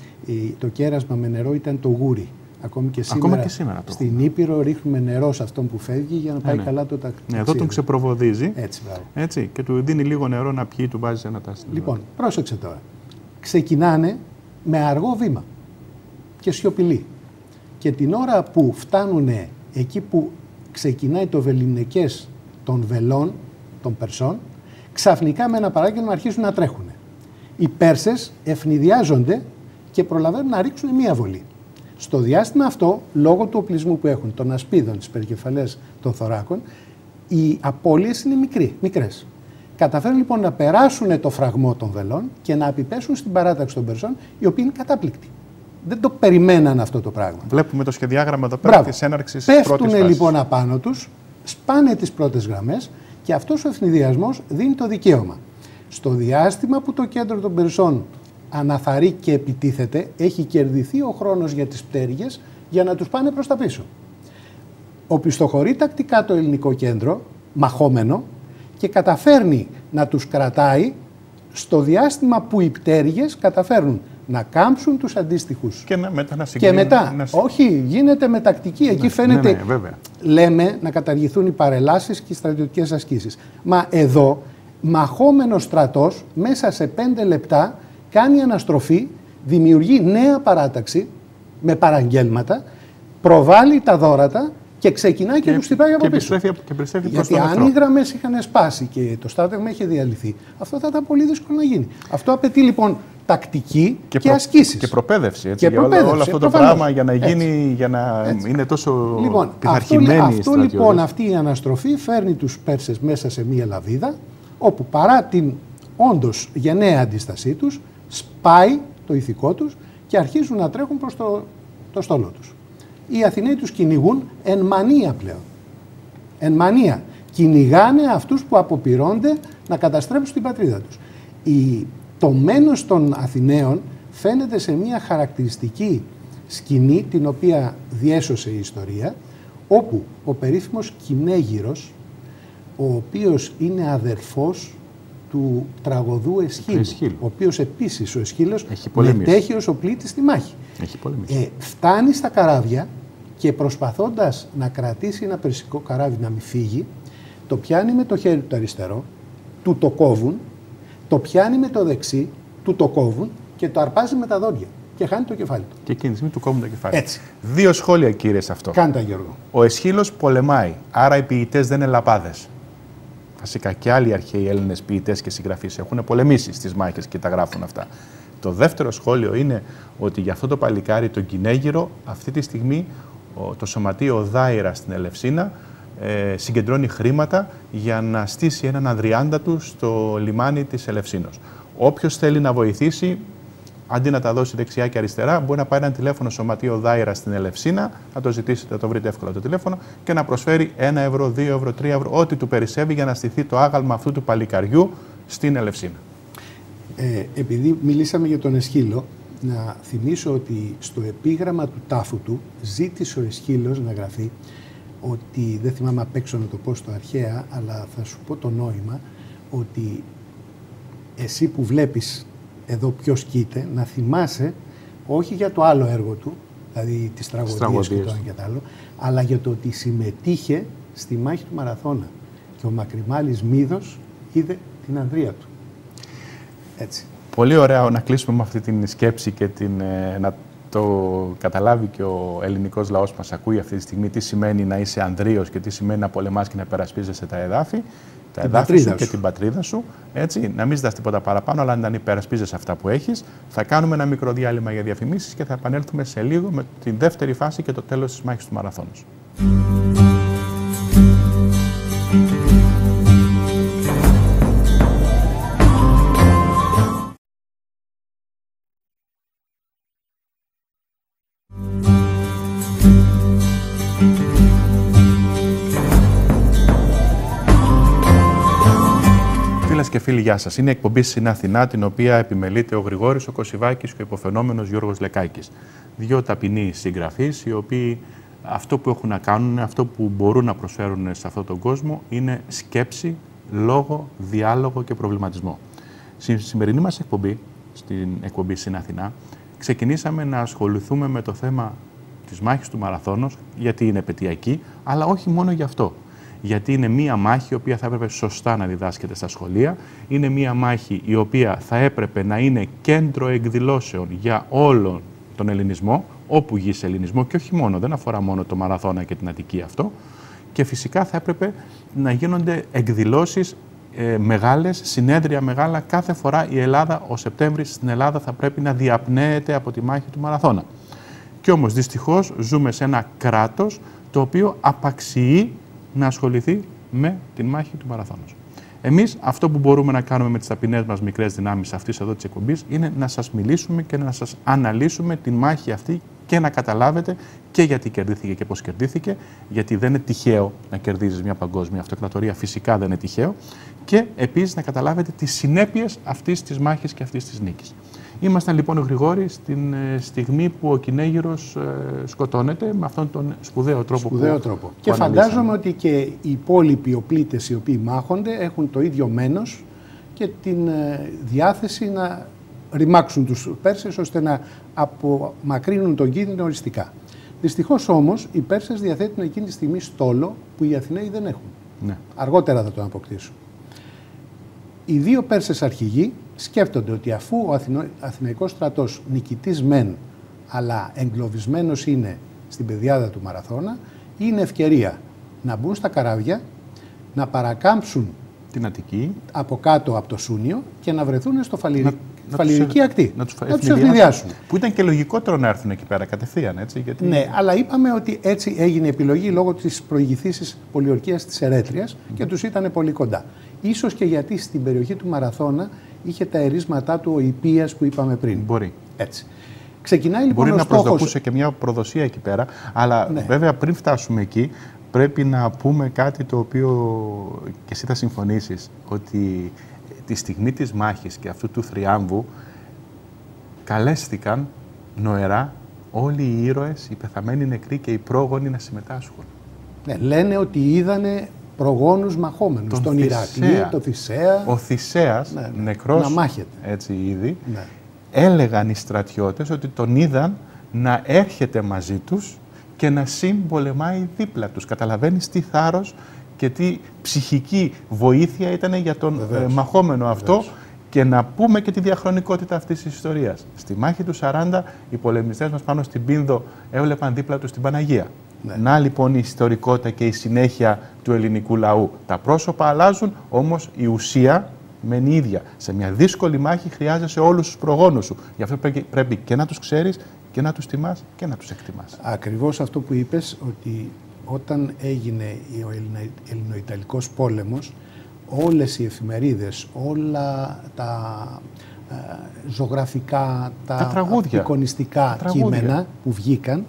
το κέρασμα με νερό ήταν το γούρι. Ακόμη και σήμερα, Ακόμα και σήμερα το στην Ήπειρο ρίχνουμε νερό σε αυτόν που φεύγει για να πάει ναι, ναι. καλά το ταξίδι. Ναι, εδώ τον ξεπροβοδίζει έτσι, έτσι, και του δίνει λίγο νερό να πιει, του βάζει ένα τάσι. Λοιπόν, πρόσεξε τώρα. Ξεκινάνε με αργό βήμα και σιωπηλή. Και την ώρα που φτάνουν εκεί που ξεκινάει το βεληνικές των βελών, των Περσών, ξαφνικά με ένα παράγγελμα αρχίζουν να τρέχουν. Οι Πέρσες ευνηδιάζονται και προλαβαίνουν να ρίξουν μία βολή. Στο διάστημα αυτό, λόγω του οπλισμού που έχουν, των ασπίδων, τη περικεφαλές των θωράκων, οι απώλειες είναι μικροί, μικρές. Καταφέρουν λοιπόν να περάσουν το φραγμό των βελών και να επιπέσουν στην παράταξη των Περσών, οι οποίοι είναι κατάπληκτοι. Δεν το περιμέναν αυτό το πράγμα. Βλέπουμε το σχεδιάγραμμα εδώ πέρα της έναρξης της πρώτης Πέφτουν λοιπόν απάνω τους, σπάνε τις πρώτες γραμμές και αυτός ο ευνηδιασμός δίνει το δικαίωμα. Στο διάστημα που το κέντρο των Περσών αναθαρεί και επιτίθεται, έχει κερδιθεί ο χρόνος για τις πτέρυγες για να τους πάνε προς τα πίσω. Οπισθοχωρεί τακτικά το ελληνικό κέντρο, μαχόμενο, και καταφέρνει να τους κρατάει στο διάστημα που οι πτέρυγες καταφέρνουν να κάμψουν τους αντίστοιχους. Και, να, μετά να Και μετά, να... όχι, γίνεται με τακτική. Εκεί ναι, φαίνεται, ναι, βέβαια. λέμε, να καταργηθούν οι παρελάσεις και οι στρατιωτικές ασκήσεις. Μα εδώ, μαχόμενος στρατός, μέσα σε πέντε λεπτά, κάνει αναστροφή, δημιουργεί νέα παράταξη με παραγγέλματα, προβάλλει τα δόρατα και ξεκινάει και, και τους χτυπάει από πίσω. Και επιστρέφει Γιατί αν οι γραμμές είχαν σπάσει και το στράτευμα είχε διαλυθεί, αυτό θα ήταν πολύ δύσκολο να γίνει. Αυτό απαιτεί λοιπόν τακτική και, και προ... ασκήσεις. Και προπαίδευση, έτσι, και για προπαίδευση, όλο, αυτό το πράγμα για να γίνει, έτσι. για να έτσι. είναι τόσο λοιπόν, πειθαρχημένη αυτό, αυτό λοιπόν, αυτή η αναστροφή φέρνει τους Πέρσες μέσα σε μία λαβίδα, όπου παρά την όντως γενναία αντίστασή τους, σπάει το ηθικό τους και αρχίζουν να τρέχουν προς το, το στόλο τους. Οι Αθηναίοι τους κυνηγούν εν μανία πλέον. Εν μανία. Κυνηγάνε αυτούς που αποπειρώνται να καταστρέψουν την πατρίδα τους. Η, το μένος των Αθηναίων φαίνεται σε μια χαρακτηριστική σκηνή την οποία διέσωσε η ιστορία όπου ο περίφημος Κινέγυρος ο οποίος είναι αδερφός του τραγωδού Εσχύλου, ο οποίος επίσης ο Εσχύλος μετέχει ως ο πλήτης στη μάχη. Έχει ε, φτάνει στα καράβια και προσπαθώντας να κρατήσει ένα περσικό καράβι να μην φύγει, το πιάνει με το χέρι του αριστερό, του το κόβουν, το πιάνει με το δεξί, του το κόβουν και το αρπάζει με τα δόντια και χάνει το κεφάλι του. Και εκείνη τη στιγμή του κόβουν το κεφάλι. Έτσι. Δύο σχόλια κύριε σε αυτό. Κάντα Γιώργο. Ο Εσχύλος πολεμάει, άρα οι ποιητές δεν είναι λαπάδες. Φυσικά και άλλοι αρχαίοι Έλληνες ποιητές και συγγραφείς έχουν πολεμήσει στις μάχες και τα γράφουν αυτά. Το δεύτερο σχόλιο είναι ότι για αυτό το παλικάρι, τον Κινέγυρο, αυτή τη στιγμή το σωματείο Δάιρα στην Ελευσίνα ε, συγκεντρώνει χρήματα για να στήσει έναν αδριάντα του στο λιμάνι της Ελευσίνος. Όποιος θέλει να βοηθήσει, αντί να τα δώσει δεξιά και αριστερά, μπορεί να πάρει ένα τηλέφωνο σωματείο Δάιρα στην Ελευσίνα, να το ζητήσετε, το βρείτε εύκολα το τηλέφωνο και να προσφέρει 1 ευρώ, 2 ευρώ, 3 ευρώ, ό,τι του περισσεύει για να στηθεί το άγαλμα αυτού του παλικαριού στην Ελευσίνα. Ε, επειδή μιλήσαμε για τον Εσχύλο, να θυμίσω ότι στο επίγραμμα του τάφου του ζήτησε ο Εσχύλος να γραφεί ότι, δεν θυμάμαι απ' έξω να το πω στο αρχαία, αλλά θα σου πω το νόημα, ότι εσύ που βλέπεις εδώ ποιος κοίται, να θυμάσαι όχι για το άλλο έργο του, δηλαδή τις τραγωδίες και το ένα και το άλλο, αλλά για το ότι συμμετείχε στη μάχη του Μαραθώνα. Και ο Μακρυμάλης Μίδος είδε την Ανδρία του. Έτσι. Πολύ ωραία να κλείσουμε με αυτή την σκέψη και την, ε, να το καταλάβει και ο ελληνικός λαός που μας ακούει αυτή τη στιγμή τι σημαίνει να είσαι Ανδρείος και τι σημαίνει να πολεμάς και να περασπίζεσαι τα εδάφη τα εδάφη σου και την πατρίδα σου. Έτσι, να μην ζητάς τίποτα παραπάνω, αλλά να υπερασπίζεσαι αυτά που έχεις. Θα κάνουμε ένα μικρό διάλειμμα για διαφημίσεις και θα επανέλθουμε σε λίγο με την δεύτερη φάση και το τέλος της μάχης του μαραθώνου. Φίλοι, γεια σας. Είναι η εκπομπή στην Αθηνά, την οποία επιμελείται ο Γρηγόρης, ο Κωσιβάκη και ο υποφαινόμενος Γιώργος Λεκάκης. Δύο ταπεινοί συγγραφείς, οι οποίοι αυτό που έχουν να κάνουν, αυτό που μπορούν να προσφέρουν σε αυτόν τον κόσμο είναι σκέψη, λόγο, διάλογο και προβληματισμό. Στη σημερινή μας εκπομπή, στην εκπομπή στην Αθηνά, ξεκινήσαμε να ασχοληθούμε με το θέμα της μάχης του Μαραθώνος, γιατί είναι επαιτειακή, αλλά όχι μόνο γι' αυτό γιατί είναι μία μάχη η οποία θα έπρεπε σωστά να διδάσκεται στα σχολεία. Είναι μία μάχη η οποία θα έπρεπε να είναι κέντρο εκδηλώσεων για όλον τον ελληνισμό, όπου σε ελληνισμό και όχι μόνο, δεν αφορά μόνο το Μαραθώνα και την Αττική αυτό. Και φυσικά θα έπρεπε να γίνονται εκδηλώσεις ε, μεγάλες, συνέδρια μεγάλα. Κάθε φορά η Ελλάδα, ο Σεπτέμβρης στην Ελλάδα θα πρέπει να διαπνέεται από τη μάχη του Μαραθώνα. Και όμως δυστυχώς ζούμε σε ένα κράτος το οποίο απαξιεί να ασχοληθεί με τη μάχη του μαραθώνος. Εμείς αυτό που μπορούμε να κάνουμε με τις ταπεινές μας μικρές δυνάμεις αυτής εδώ της εκπομπής είναι να σας μιλήσουμε και να σας αναλύσουμε τη μάχη αυτή και να καταλάβετε και γιατί κερδίθηκε και πώς κερδίθηκε, γιατί δεν είναι τυχαίο να κερδίζεις μια παγκόσμια αυτοκρατορία, φυσικά δεν είναι τυχαίο, και επίσης να καταλάβετε τις συνέπειες αυτής της μάχης και αυτής της νίκης. Ήμασταν λοιπόν γρηγόροι στην ε, στιγμή που ο Κινέγυρος ε, σκοτώνεται με αυτόν τον σπουδαίο τρόπο σπουδαίο τρόπο. και φαντάζομαι ότι και οι υπόλοιποι οπλίτες οι οποίοι μάχονται έχουν το ίδιο μένος και την ε, διάθεση να ρημάξουν τους Πέρσες ώστε να απομακρύνουν τον κίνδυνο οριστικά. Δυστυχώς όμως οι Πέρσες διαθέτουν εκείνη τη στιγμή στόλο που οι Αθηναίοι δεν έχουν. Ναι. Αργότερα θα τον αποκτήσουν. Οι δύο Πέρσες αρχηγοί σκέφτονται ότι αφού ο Αθηνο... Αθηναϊκός στρατός νικητής μεν, αλλά εγκλωβισμένος είναι στην πεδιάδα του Μαραθώνα, είναι ευκαιρία να μπουν στα καράβια, να παρακάμψουν την Αττική από κάτω από το Σούνιο και να βρεθούν στο, φαλιρι... φαλυρική ακτή. Να τους ευνηδιάσουν. Που ήταν και λογικότερο να έρθουν εκεί πέρα κατευθείαν, έτσι. Γιατί... Ναι, αλλά είπαμε ότι έτσι έγινε η επιλογή λόγω της προηγηθήσης πολιορκίας της Ερέτριας και τους ήταν πολύ κοντά. Ίσως και γιατί στην περιοχή του Μαραθώνα είχε τα ερίσματά του ο Ιππίας που είπαμε πριν. Μπορεί. Έτσι. Ξεκινάει λοιπόν Μπορεί ο να στόχος... προσδοκούσε και μια προδοσία εκεί πέρα, αλλά Ναι. βέβαια πριν φτάσουμε εκεί πρέπει να πούμε κάτι το οποίο και εσύ θα συμφωνήσεις, ότι τη στιγμή της μάχης και αυτού του θριάμβου καλέστηκαν νοερά όλοι οι ήρωες, οι πεθαμένοι νεκροί και οι πρόγονοι να συμμετάσχουν. Ναι, λένε ότι είδανε προγόνους μαχόμενους. Τον Τον Ηρακλή, Θησέα. τον Θησέα. Ο Θησέας, Ναι, ναι. νεκρός Να μάχεται. έτσι ήδη, Ναι. έλεγαν οι στρατιώτες ότι τον είδαν να έρχεται μαζί τους και να συμπολεμάει δίπλα τους. Καταλαβαίνεις τι θάρρος και τι ψυχική βοήθεια ήταν για τον Βεβαίως. ε, μαχόμενο αυτό Βεβαίως. και να πούμε και τη διαχρονικότητα αυτής της ιστορίας. Στη μάχη του 40 οι πολεμιστές μας πάνω στην Πίνδο έβλεπαν δίπλα τους την Παναγία. Ναι. Να λοιπόν η ιστορικότητα και η συνέχεια του ελληνικού λαού. Τα πρόσωπα αλλάζουν, όμως η ουσία μένει ίδια. Σε μια δύσκολη μάχη χρειάζεσαι όλους τους προγόνους σου. Γι' αυτό πρέπει- πρέπει και να τους ξέρεις και να τους τιμάς και να τους εκτιμάς. Ακριβώς αυτό που είπες, ότι όταν έγινε ο Ελληνο- Ελληνοϊταλικός πόλεμος, όλες οι εφημερίδες, όλα τα ε, ζωγραφικά, τα, Τα τραγούδια. εικονιστικά Τα τραγούδια. κείμενα που βγήκαν,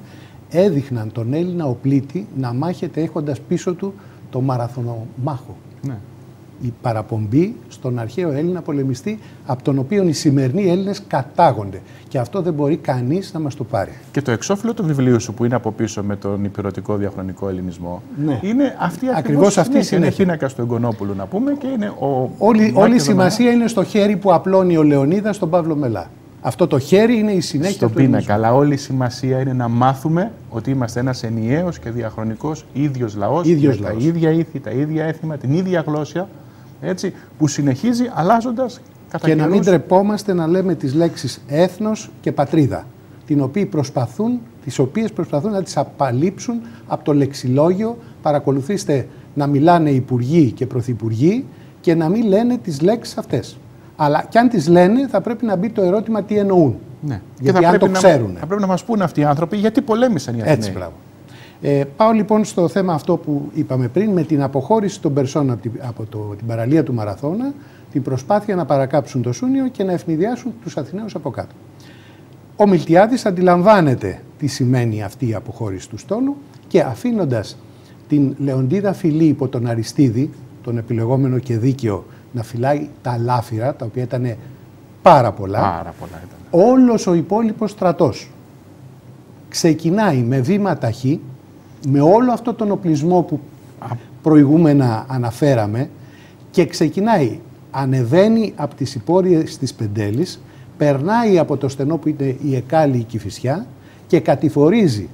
έδειχναν τον Έλληνα οπλίτη να μάχεται έχοντας πίσω του το μαραθωνομάχο. Ναι. Η παραπομπή στον αρχαίο Έλληνα πολεμιστή, από τον οποίο οι σημερινοί Έλληνες κατάγονται. Και αυτό δεν μπορεί κανείς να μας το πάρει. Και το εξώφυλλο του βιβλίου σου που είναι από πίσω με τον υπηρετικό διαχρονικό ελληνισμό Ναι. είναι αυτή Ακριβώς ακριβώς αυτή η συνέχεια. Είναι συνέχεια. πίνακα του Εγκονόπουλου να πούμε και είναι ο... Όλη, όλη η Μάκεδονας σημασία είναι στο χέρι που απλώνει ο Λεωνίδας στον Παύλο Μελά. Αυτό το χέρι είναι η συνέχεια στον του πίνακα. ελληνισμού. Αλλά όλη η σημασία είναι να μάθουμε ότι είμαστε ένας ενιαίος και διαχρονικός ίδιος λαός Ίδιος με λαός. τα ίδια ήθη, τα ίδια έθιμα, την ίδια γλώσσα έτσι, που συνεχίζει αλλάζοντας κατά Και να μην καιρούς. τρεπόμαστε να λέμε τις λέξεις έθνος και πατρίδα, την οποία προσπαθούν, τις οποίες προσπαθούν να τις απαλείψουν από το λεξιλόγιο. Παρακολουθήστε να μιλάνε υπουργοί και πρωθυπουργοί και να μην λένε τις λέξεις αυτές. Αλλά κι αν τις λένε θα πρέπει να μπει το ερώτημα τι εννοούν. Ναι. Γιατί αν το να, ξέρουν. θα πρέπει να μας πούνε αυτοί οι άνθρωποι γιατί πολέμησαν οι Αθηναίοι. Έτσι, μπράβο. Ε, πάω λοιπόν στο θέμα αυτό που είπαμε πριν, με την αποχώρηση των Περσών από την, από το, την παραλία του Μαραθώνα, την προσπάθεια να παρακάψουν το Σούνιο και να ευνηδιάσουν τους Αθηναίους από κάτω. Ο Μιλτιάδης αντιλαμβάνεται τι σημαίνει αυτή η αποχώρηση του στόλου και αφήνοντας την Λεοντίδα Φιλή υπό τον Αριστίδη, τον επιλεγόμενο και δίκαιο, να φυλάει τα λάφυρα, τα οποία ήταν πάρα πολλά, Πάρα πολλά ήταν. όλος ο υπόλοιπος στρατός ξεκινάει με βήμα ταχύ, με όλο αυτό τον οπλισμό που προηγούμενα αναφέραμε και ξεκινάει, ανεβαίνει από τις υπόρειες της Πεντέλης, περνάει από το στενό που είναι η Εκάλη η Κηφισιά και κατηφορίζει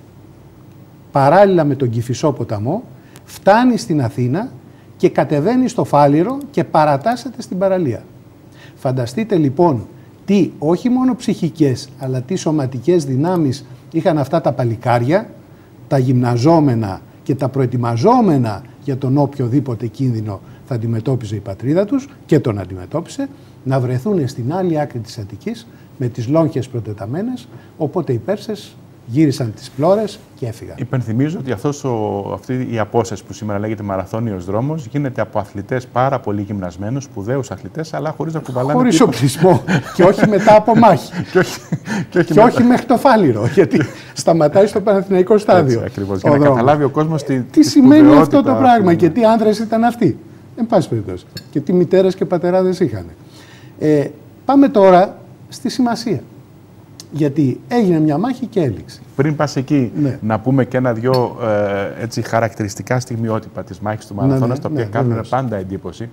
παράλληλα με τον Κηφισό ποταμό, φτάνει στην Αθήνα και κατεβαίνει στο Φάληρο και παρατάσσεται στην παραλία. Φανταστείτε λοιπόν τι όχι μόνο ψυχικές αλλά τι σωματικές δυνάμεις είχαν αυτά τα παλικάρια, τα γυμναζόμενα και τα προετοιμαζόμενα για τον οποιοδήποτε κίνδυνο θα αντιμετώπιζε η πατρίδα τους και τον αντιμετώπισε, να βρεθούν στην άλλη άκρη της Αττικής με τις λόγχες προτεταμένες, οπότε οι Πέρσες γύρισαν τις πλώρες και έφυγαν. Υπενθυμίζω ότι αυτός ο, αυτή η απόσταση που σήμερα λέγεται μαραθώνιος δρόμος γίνεται από αθλητές πάρα πολύ γυμνασμένους, σπουδαίους αθλητές, αλλά χωρίς να κουβαλάνε Χωρίς τίποτα. οπλισμό και όχι μετά από μάχη. και όχι, και όχι, και με- όχι μέχρι το φάληρο, γιατί σταματάει στο Παναθηναϊκό στάδιο. Έτσι, ακριβώς, ο για να δρόμος. καταλάβει ο κόσμος τι, Τι σημαίνει αυτό το πράγμα του- και τι άνδρες ήταν αυτοί. Εν πάση περιπτώσει. Και τι μητέρες και πατεράδες είχαν. Ε, πάμε τώρα στη σημασία. Γιατί έγινε μια μάχη και έληξε. Πριν πας εκεί, Ναι. να πούμε και ένα-δυο ε, έτσι, χαρακτηριστικά στιγμιότυπα της μάχης του Μαραθώνας, ναι, τα οποία ναι, κάνουν βεβαίως. πάντα εντύπωση.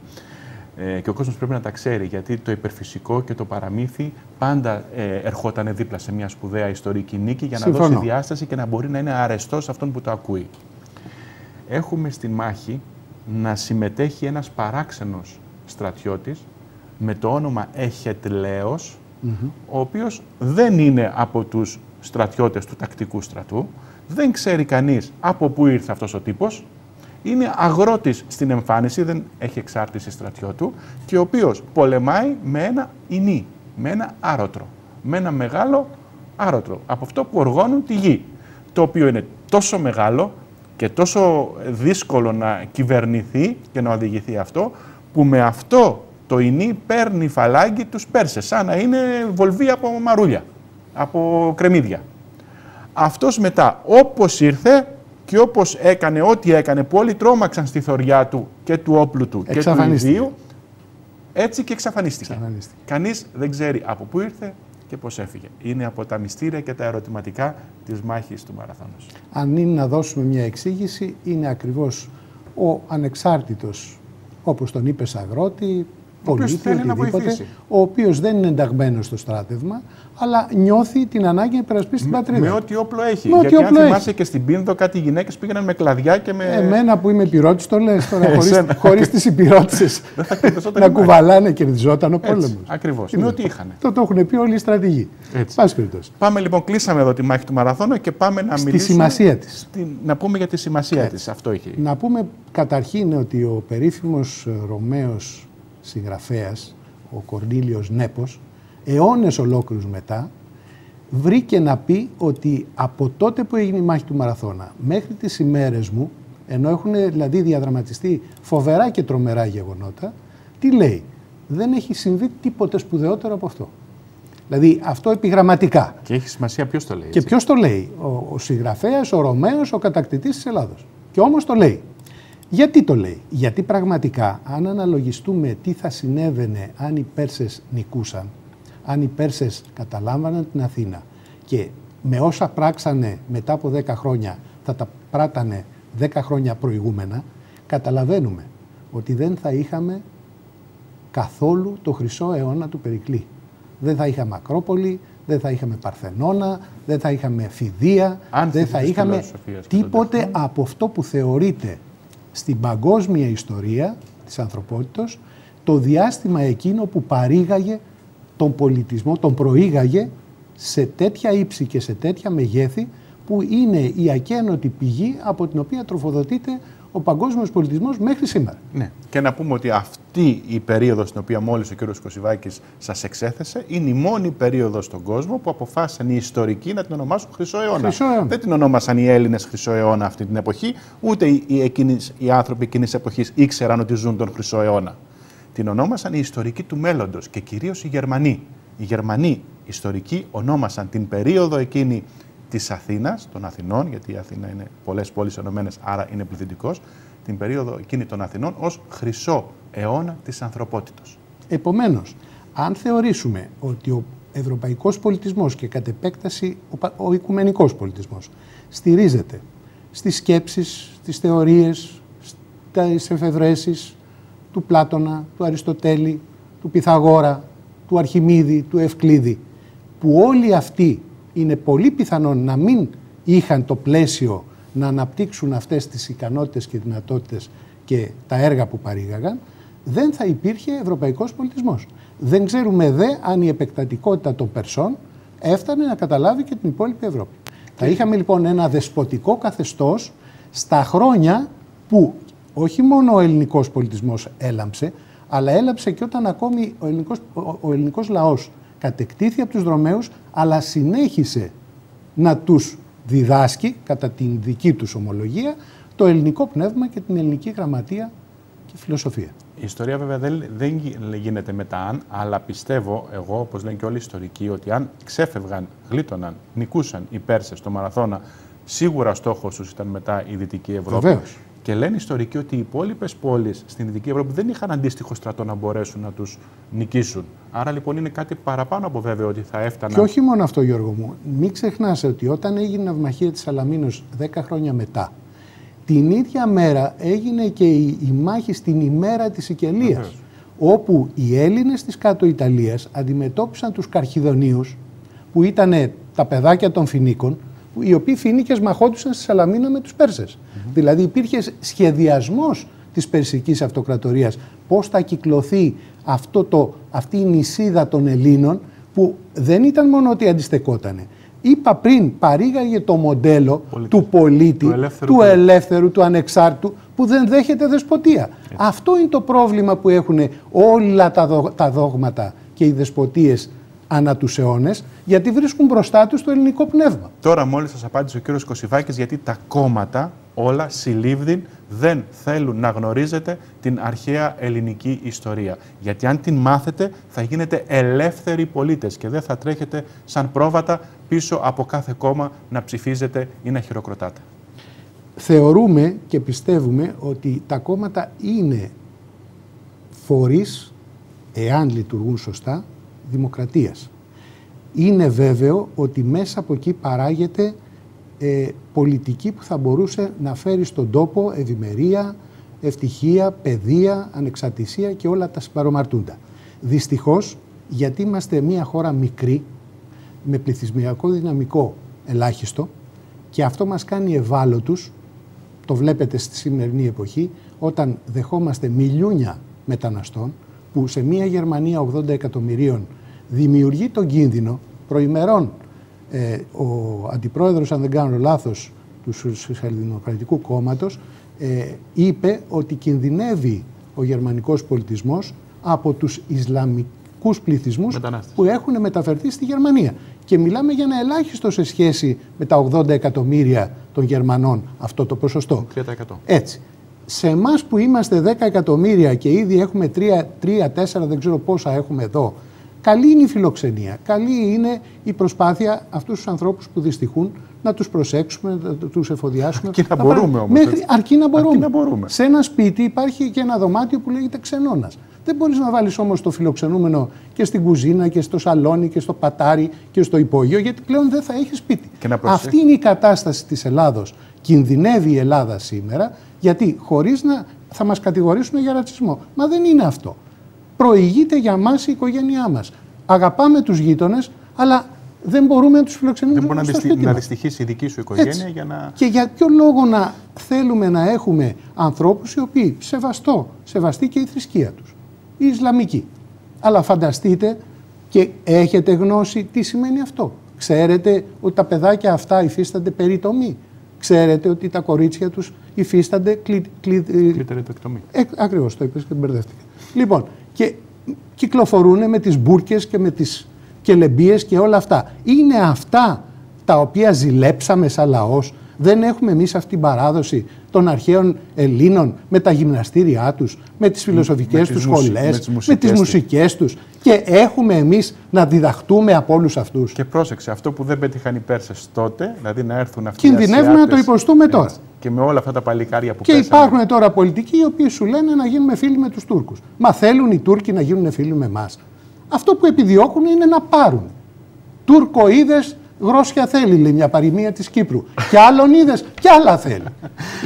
Ε, και ο κόσμος πρέπει να τα ξέρει, γιατί το υπερφυσικό και το παραμύθι πάντα ε, ερχόταν δίπλα σε μια σπουδαία ιστορική νίκη για να Συμφωνώ. δώσει διάσταση και να μπορεί να είναι αρεστός σε αυτόν που το ακούει. Έχουμε στη μάχη να συμμετέχει ένας παράξενος στρατιώτης με το όνομα Εχετλέος, ο οποίος δεν είναι από τους στρατιώτες του τακτικού στρατού, δεν ξέρει κανείς από πού ήρθε αυτός ο τύπος, είναι αγρότης στην εμφάνιση, δεν έχει εξάρτηση στρατιώτου και ο οποίος πολεμάει με ένα ινί. με ένα άρωτρο. Με ένα μεγάλο άρωτρο. Από αυτό που οργώνουν τη γη. Το οποίο είναι τόσο μεγάλο και τόσο δύσκολο να κυβερνηθεί και να οδηγηθεί αυτό, που με αυτό το ινί παίρνει φαλάγγι τους Πέρσες, σαν να είναι βολβή από μαρούλια, από κρεμμύδια. Αυτός μετά, όπως ήρθε και όπως έκανε ό,τι έκανε, που όλοι τρόμαξαν στη θωριά του και του όπλου του και του ιδίου, έτσι και εξαφανίστηκε. εξαφανίστηκε. Κανείς δεν ξέρει από πού ήρθε και πώς έφυγε. Είναι από τα μυστήρια και τα ερωτηματικά της μάχης του Μαραθώνος. Αν είναι να δώσουμε μια εξήγηση, είναι ακριβώς ο ανεξάρτητος, όπως τον είπε αγρότη, πολίτη, οτιδήποτε, ο οποίος δεν είναι ενταγμένος στο στράτευμα, αλλά νιώθει την ανάγκη να υπερασπίσει την πατρίδα. Με ό,τι όπλο έχει. Με Γιατί αν θυμάσαι και στην Πίνδο κάτι γυναίκες πήγαιναν με κλαδιά και με. Εμένα που είμαι πυρότης το λες τώρα, χωρί τις υπηρώτησες. να κουβαλάνε και ριζόταν ο πόλεμος. Ακριβώς. Με ό,τι είχαν. Το, το έχουν πει όλοι οι στρατηγοί. Πάμε λοιπόν, κλείσαμε εδώ τη μάχη του Μαραθώνου και πάμε να μιλήσουμε. Στη σημασία της. Να πούμε για τη σημασία της. Αυτό είχε. Να πούμε καταρχήν ότι ο περίφημος Ρωμαίος συγγραφέας, ο Κορνίλιος Νέπος, αιώνες ολόκληρους μετά, βρήκε να πει ότι από τότε που έγινε η μάχη του Μαραθώνα μέχρι τις ημέρες μου, ενώ έχουν δηλαδή διαδραματιστεί φοβερά και τρομερά γεγονότα, τι λέει; Δεν έχει συμβεί τίποτε σπουδαιότερο από αυτό. Δηλαδή αυτό επιγραμματικά. Και έχει σημασία ποιος το λέει. Και ποιος το λέει; Ο, ο συγγραφέας, ο Ρωμαίος, ο κατακτητής της Ελλάδος. Και όμως το λέει. Γιατί το λέει; Γιατί πραγματικά αν αναλογιστούμε τι θα συνέβαινε αν οι Πέρσες νικούσαν, αν οι Πέρσες καταλάμβαναν την Αθήνα και με όσα πράξανε μετά από 10 χρόνια θα τα πράτανε 10 χρόνια προηγούμενα, καταλαβαίνουμε ότι δεν θα είχαμε καθόλου το χρυσό αιώνα του Περικλή. Δεν θα είχαμε Ακρόπολη, δεν θα είχαμε Παρθενώνα, δεν θα είχαμε Φιδία, δεν θα είχαμε τίποτε από αυτό που θεωρείται στην παγκόσμια ιστορία της ανθρωπότητας το διάστημα εκείνο που παρήγαγε τον πολιτισμό, τον προήγαγε σε τέτοια ύψη και σε τέτοια μεγέθη που είναι η ακένωτη πηγή από την οποία τροφοδοτείται ο παγκόσμιος πολιτισμός μέχρι σήμερα. Ναι. Και να πούμε ότι αυτή η περίοδος στην οποία μόλις ο κ. Κωσιβάκη σας εξέθεσε είναι η μόνη περίοδος στον κόσμο που αποφάσισαν οι ιστορικοί να την ονομάσουν Χρυσό αιώνα. Χρυσό αιώνα. Δεν την ονόμασαν οι Έλληνες Χρυσό αιώνα αυτή την εποχή, ούτε οι, εκείνες, οι άνθρωποι εκείνης εποχής ήξεραν ότι ζουν τον Χρυσό αιώνα. Την ονόμασαν οι ιστορικοί του μέλλοντος και κυρίως οι Γερμανοί. Οι Γερμανοί ιστορικοί ονόμασαν την περίοδο εκείνη της Αθήνας, των Αθηνών, γιατί η Αθήνα είναι πολλές πόλεις ενωμένες, άρα είναι πληθυντικός, την περίοδο εκείνη των Αθηνών ως χρυσό αιώνα της ανθρωπότητα. Επομένως, αν θεωρήσουμε ότι ο ευρωπαϊκός πολιτισμός και κατ' επέκταση ο, ο οικουμενικός πολιτισμός στηρίζεται στις σκέψεις, στις θεωρίες, στις εφευρέσεις του Πλάτωνα, του Αριστοτέλη, του Πυθαγόρα, του Αρχιμίδη, του Ευκλήδη, που όλοι αυτοί είναι πολύ πιθανόν να μην είχαν το πλαίσιο να αναπτύξουν αυτές τις ικανότητες και δυνατότητες και τα έργα που παρήγαγαν, δεν θα υπήρχε ευρωπαϊκός πολιτισμός. Δεν ξέρουμε δε αν η επεκτατικότητα των Περσών έφτανε να καταλάβει και την υπόλοιπη Ευρώπη. Θα είχαμε λοιπόν ένα δεσποτικό καθεστώς στα χρόνια που όχι μόνο ο ελληνικός πολιτισμός έλαμψε, αλλά έλαμψε και όταν ακόμη ο ελληνικός, ο ελληνικός λαός κατεκτήθη από τους δρομέους, αλλά συνέχισε να τους διδάσκει, κατά την δική τους ομολογία, το ελληνικό πνεύμα και την ελληνική γραμματεία και φιλοσοφία. Η ιστορία βέβαια δεν, δεν γίνεται μετά αν, αλλά πιστεύω εγώ, όπως λένε και όλοι οι ιστορικοί, ότι αν ξέφευγαν, γλίτωναν, νικούσαν οι Πέρσες στο Μαραθώνα, σίγουρα στόχος τους ήταν μετά η Δυτική Ευρώπη. Βεβαίως. Και λένε ιστορικοί ότι οι υπόλοιπες πόλεις στην Δυτική Ευρώπη δεν είχαν αντίστοιχο στρατό να μπορέσουν να τους νικήσουν. Άρα λοιπόν είναι κάτι παραπάνω από βέβαιο ότι θα έφταναν. Και όχι μόνο αυτό, Γιώργο μου. Μην ξεχνάς ότι όταν έγινε η ναυμαχία της Αλαμίνο 10 χρόνια μετά, την ίδια μέρα έγινε και η, η μάχη στην ημέρα της Σικελία. Όπου οι Έλληνες της κάτω Ιταλίας αντιμετώπισαν τους Καρχιδονίους, που ήταν τα παιδάκια των Φινίκων, οι οποίοι Φινίκες μαχόντουσαν στη Σαλαμίνα με τους Πέρσες. Δηλαδή υπήρχε σχεδιασμός της Περσικής Αυτοκρατορίας πώς θα κυκλωθεί αυτό το, αυτή η νησίδα των Ελλήνων που δεν ήταν μόνο ότι αντιστεκότανε. Είπα πριν, παρήγαγε το μοντέλο του πολίτη, του ελεύθερου, του, ελεύθερου, του ανεξάρτητου, που δεν δέχεται δεσποτεία. Αυτό είναι το πρόβλημα που έχουν όλα τα, τα δόγματα και οι δεσποτείες ανά τους αιώνες, γιατί βρίσκουν μπροστά τους το ελληνικό πνεύμα. Τώρα μόλις σας απάντησε ο κύριος Κωσιβάκης γιατί τα κόμματα όλα συλλήβδιν δεν θέλουν να γνωρίζετε την αρχαία ελληνική ιστορία. Γιατί αν την μάθετε θα γίνετε ελεύθεροι πολίτες και δεν θα τρέχετε σαν πρόβατα πίσω από κάθε κόμμα να ψηφίζετε ή να χειροκροτάτε. Θεωρούμε και πιστεύουμε ότι τα κόμματα είναι φορείς, εάν λειτουργούν σωστά, δημοκρατίας. Είναι βέβαιο ότι μέσα από εκεί παράγεται ε, πολιτική που θα μπορούσε να φέρει στον τόπο ευημερία, ευτυχία, παιδεία, ανεξαρτησία και όλα τα συμπαρομαρτούντα. Δυστυχώς, γιατί είμαστε μια χώρα μικρή, με πληθυσμιακό δυναμικό ελάχιστο και αυτό μας κάνει ευάλωτους, το βλέπετε στη σημερινή εποχή, όταν δεχόμαστε μιλιούνια μεταναστών, που σε μια Γερμανία 80 εκατομμυρίων δημιουργεί τον κίνδυνο προημερών ε, ο αντιπρόεδρος, αν δεν κάνω λάθος, του Σοσιαλδημοκρατικού Κόμματος ε, είπε ότι κινδυνεύει ο γερμανικός πολιτισμός από τους Ισλαμικούς πληθυσμούς που έχουν μεταφερθεί στη Γερμανία. Και μιλάμε για ένα ελάχιστο σε σχέση με τα 80 εκατομμύρια των Γερμανών αυτό το ποσοστό. 3%. Έτσι. Σε εμάς που είμαστε 10 εκατομμύρια και ήδη έχουμε 3-4, δεν ξέρω πόσα έχουμε εδώ, Καλή είναι η φιλοξενία. Καλή είναι η προσπάθεια αυτούς τους ανθρώπους που δυστυχούν να τους προσέξουμε, να τους εφοδιάσουμε. Αρκεί να, μπορούμε όμως. Αρκεί, να μπορούμε. να μπορούμε. Σε ένα σπίτι υπάρχει και ένα δωμάτιο που λέγεται ξενώνας. Δεν μπορείς να βάλεις όμως το φιλοξενούμενο και στην κουζίνα και στο σαλόνι και στο πατάρι και στο υπόγειο, γιατί πλέον δεν θα έχει σπίτι. Αυτή είναι η κατάσταση της Ελλάδος. Κινδυνεύει η Ελλάδα σήμερα, γιατί χωρίς να θα μας κατηγορήσουν για ρατσισμό. Μα δεν είναι αυτό προηγείται για μας η οικογένειά μας. Αγαπάμε τους γείτονες, αλλά δεν μπορούμε να τους φιλοξενούμε. Δεν μπορεί να, να δυστυχήσει η δική σου οικογένεια για να. Και για ποιο λόγο να θέλουμε να έχουμε ανθρώπους οι οποίοι σεβαστό, σεβαστή και η θρησκεία τους. Η Ισλαμική. Αλλά φανταστείτε και έχετε γνώση τι σημαίνει αυτό. Ξέρετε ότι τα παιδάκια αυτά υφίστανται περιτομή. Ξέρετε ότι τα κορίτσια τους υφίστανται κλει... κλει... Ε, ακριβώς το είπες και μπερδεύτηκα. Λοιπόν, και κυκλοφορούν με τις μπουρκες και με τις κελεμπίες και όλα αυτά. Είναι αυτά τα οποία ζηλέψαμε σαν λαός. Δεν έχουμε εμείς αυτή την παράδοση των αρχαίων Ελλήνων με τα γυμναστήριά τους, με τις φιλοσοφικές τους σχολές, με τις μουσικές τους. Και έχουμε εμείς να διδαχτούμε από όλους αυτούς. Και πρόσεξε, αυτό που δεν πέτυχαν οι Πέρσες τότε, δηλαδή να έρθουν αυτοί Κινδυνεύουμε να το υποστούμε τώρα. Και με όλα αυτά τα παλικάρια που Και πέσανε. υπάρχουν τώρα πολιτικοί οι οποίοι σου λένε να γίνουμε φίλοι με τους Τούρκους. Μα θέλουν οι Τούρκοι να γίνουν φίλοι με εμάς. Αυτό που επιδιώκουν είναι να πάρουν Τουρκοίδες Γρόσια θέλει, λέει μια παροιμία της Κύπρου. Και άλλον είδες, και άλλα θέλει.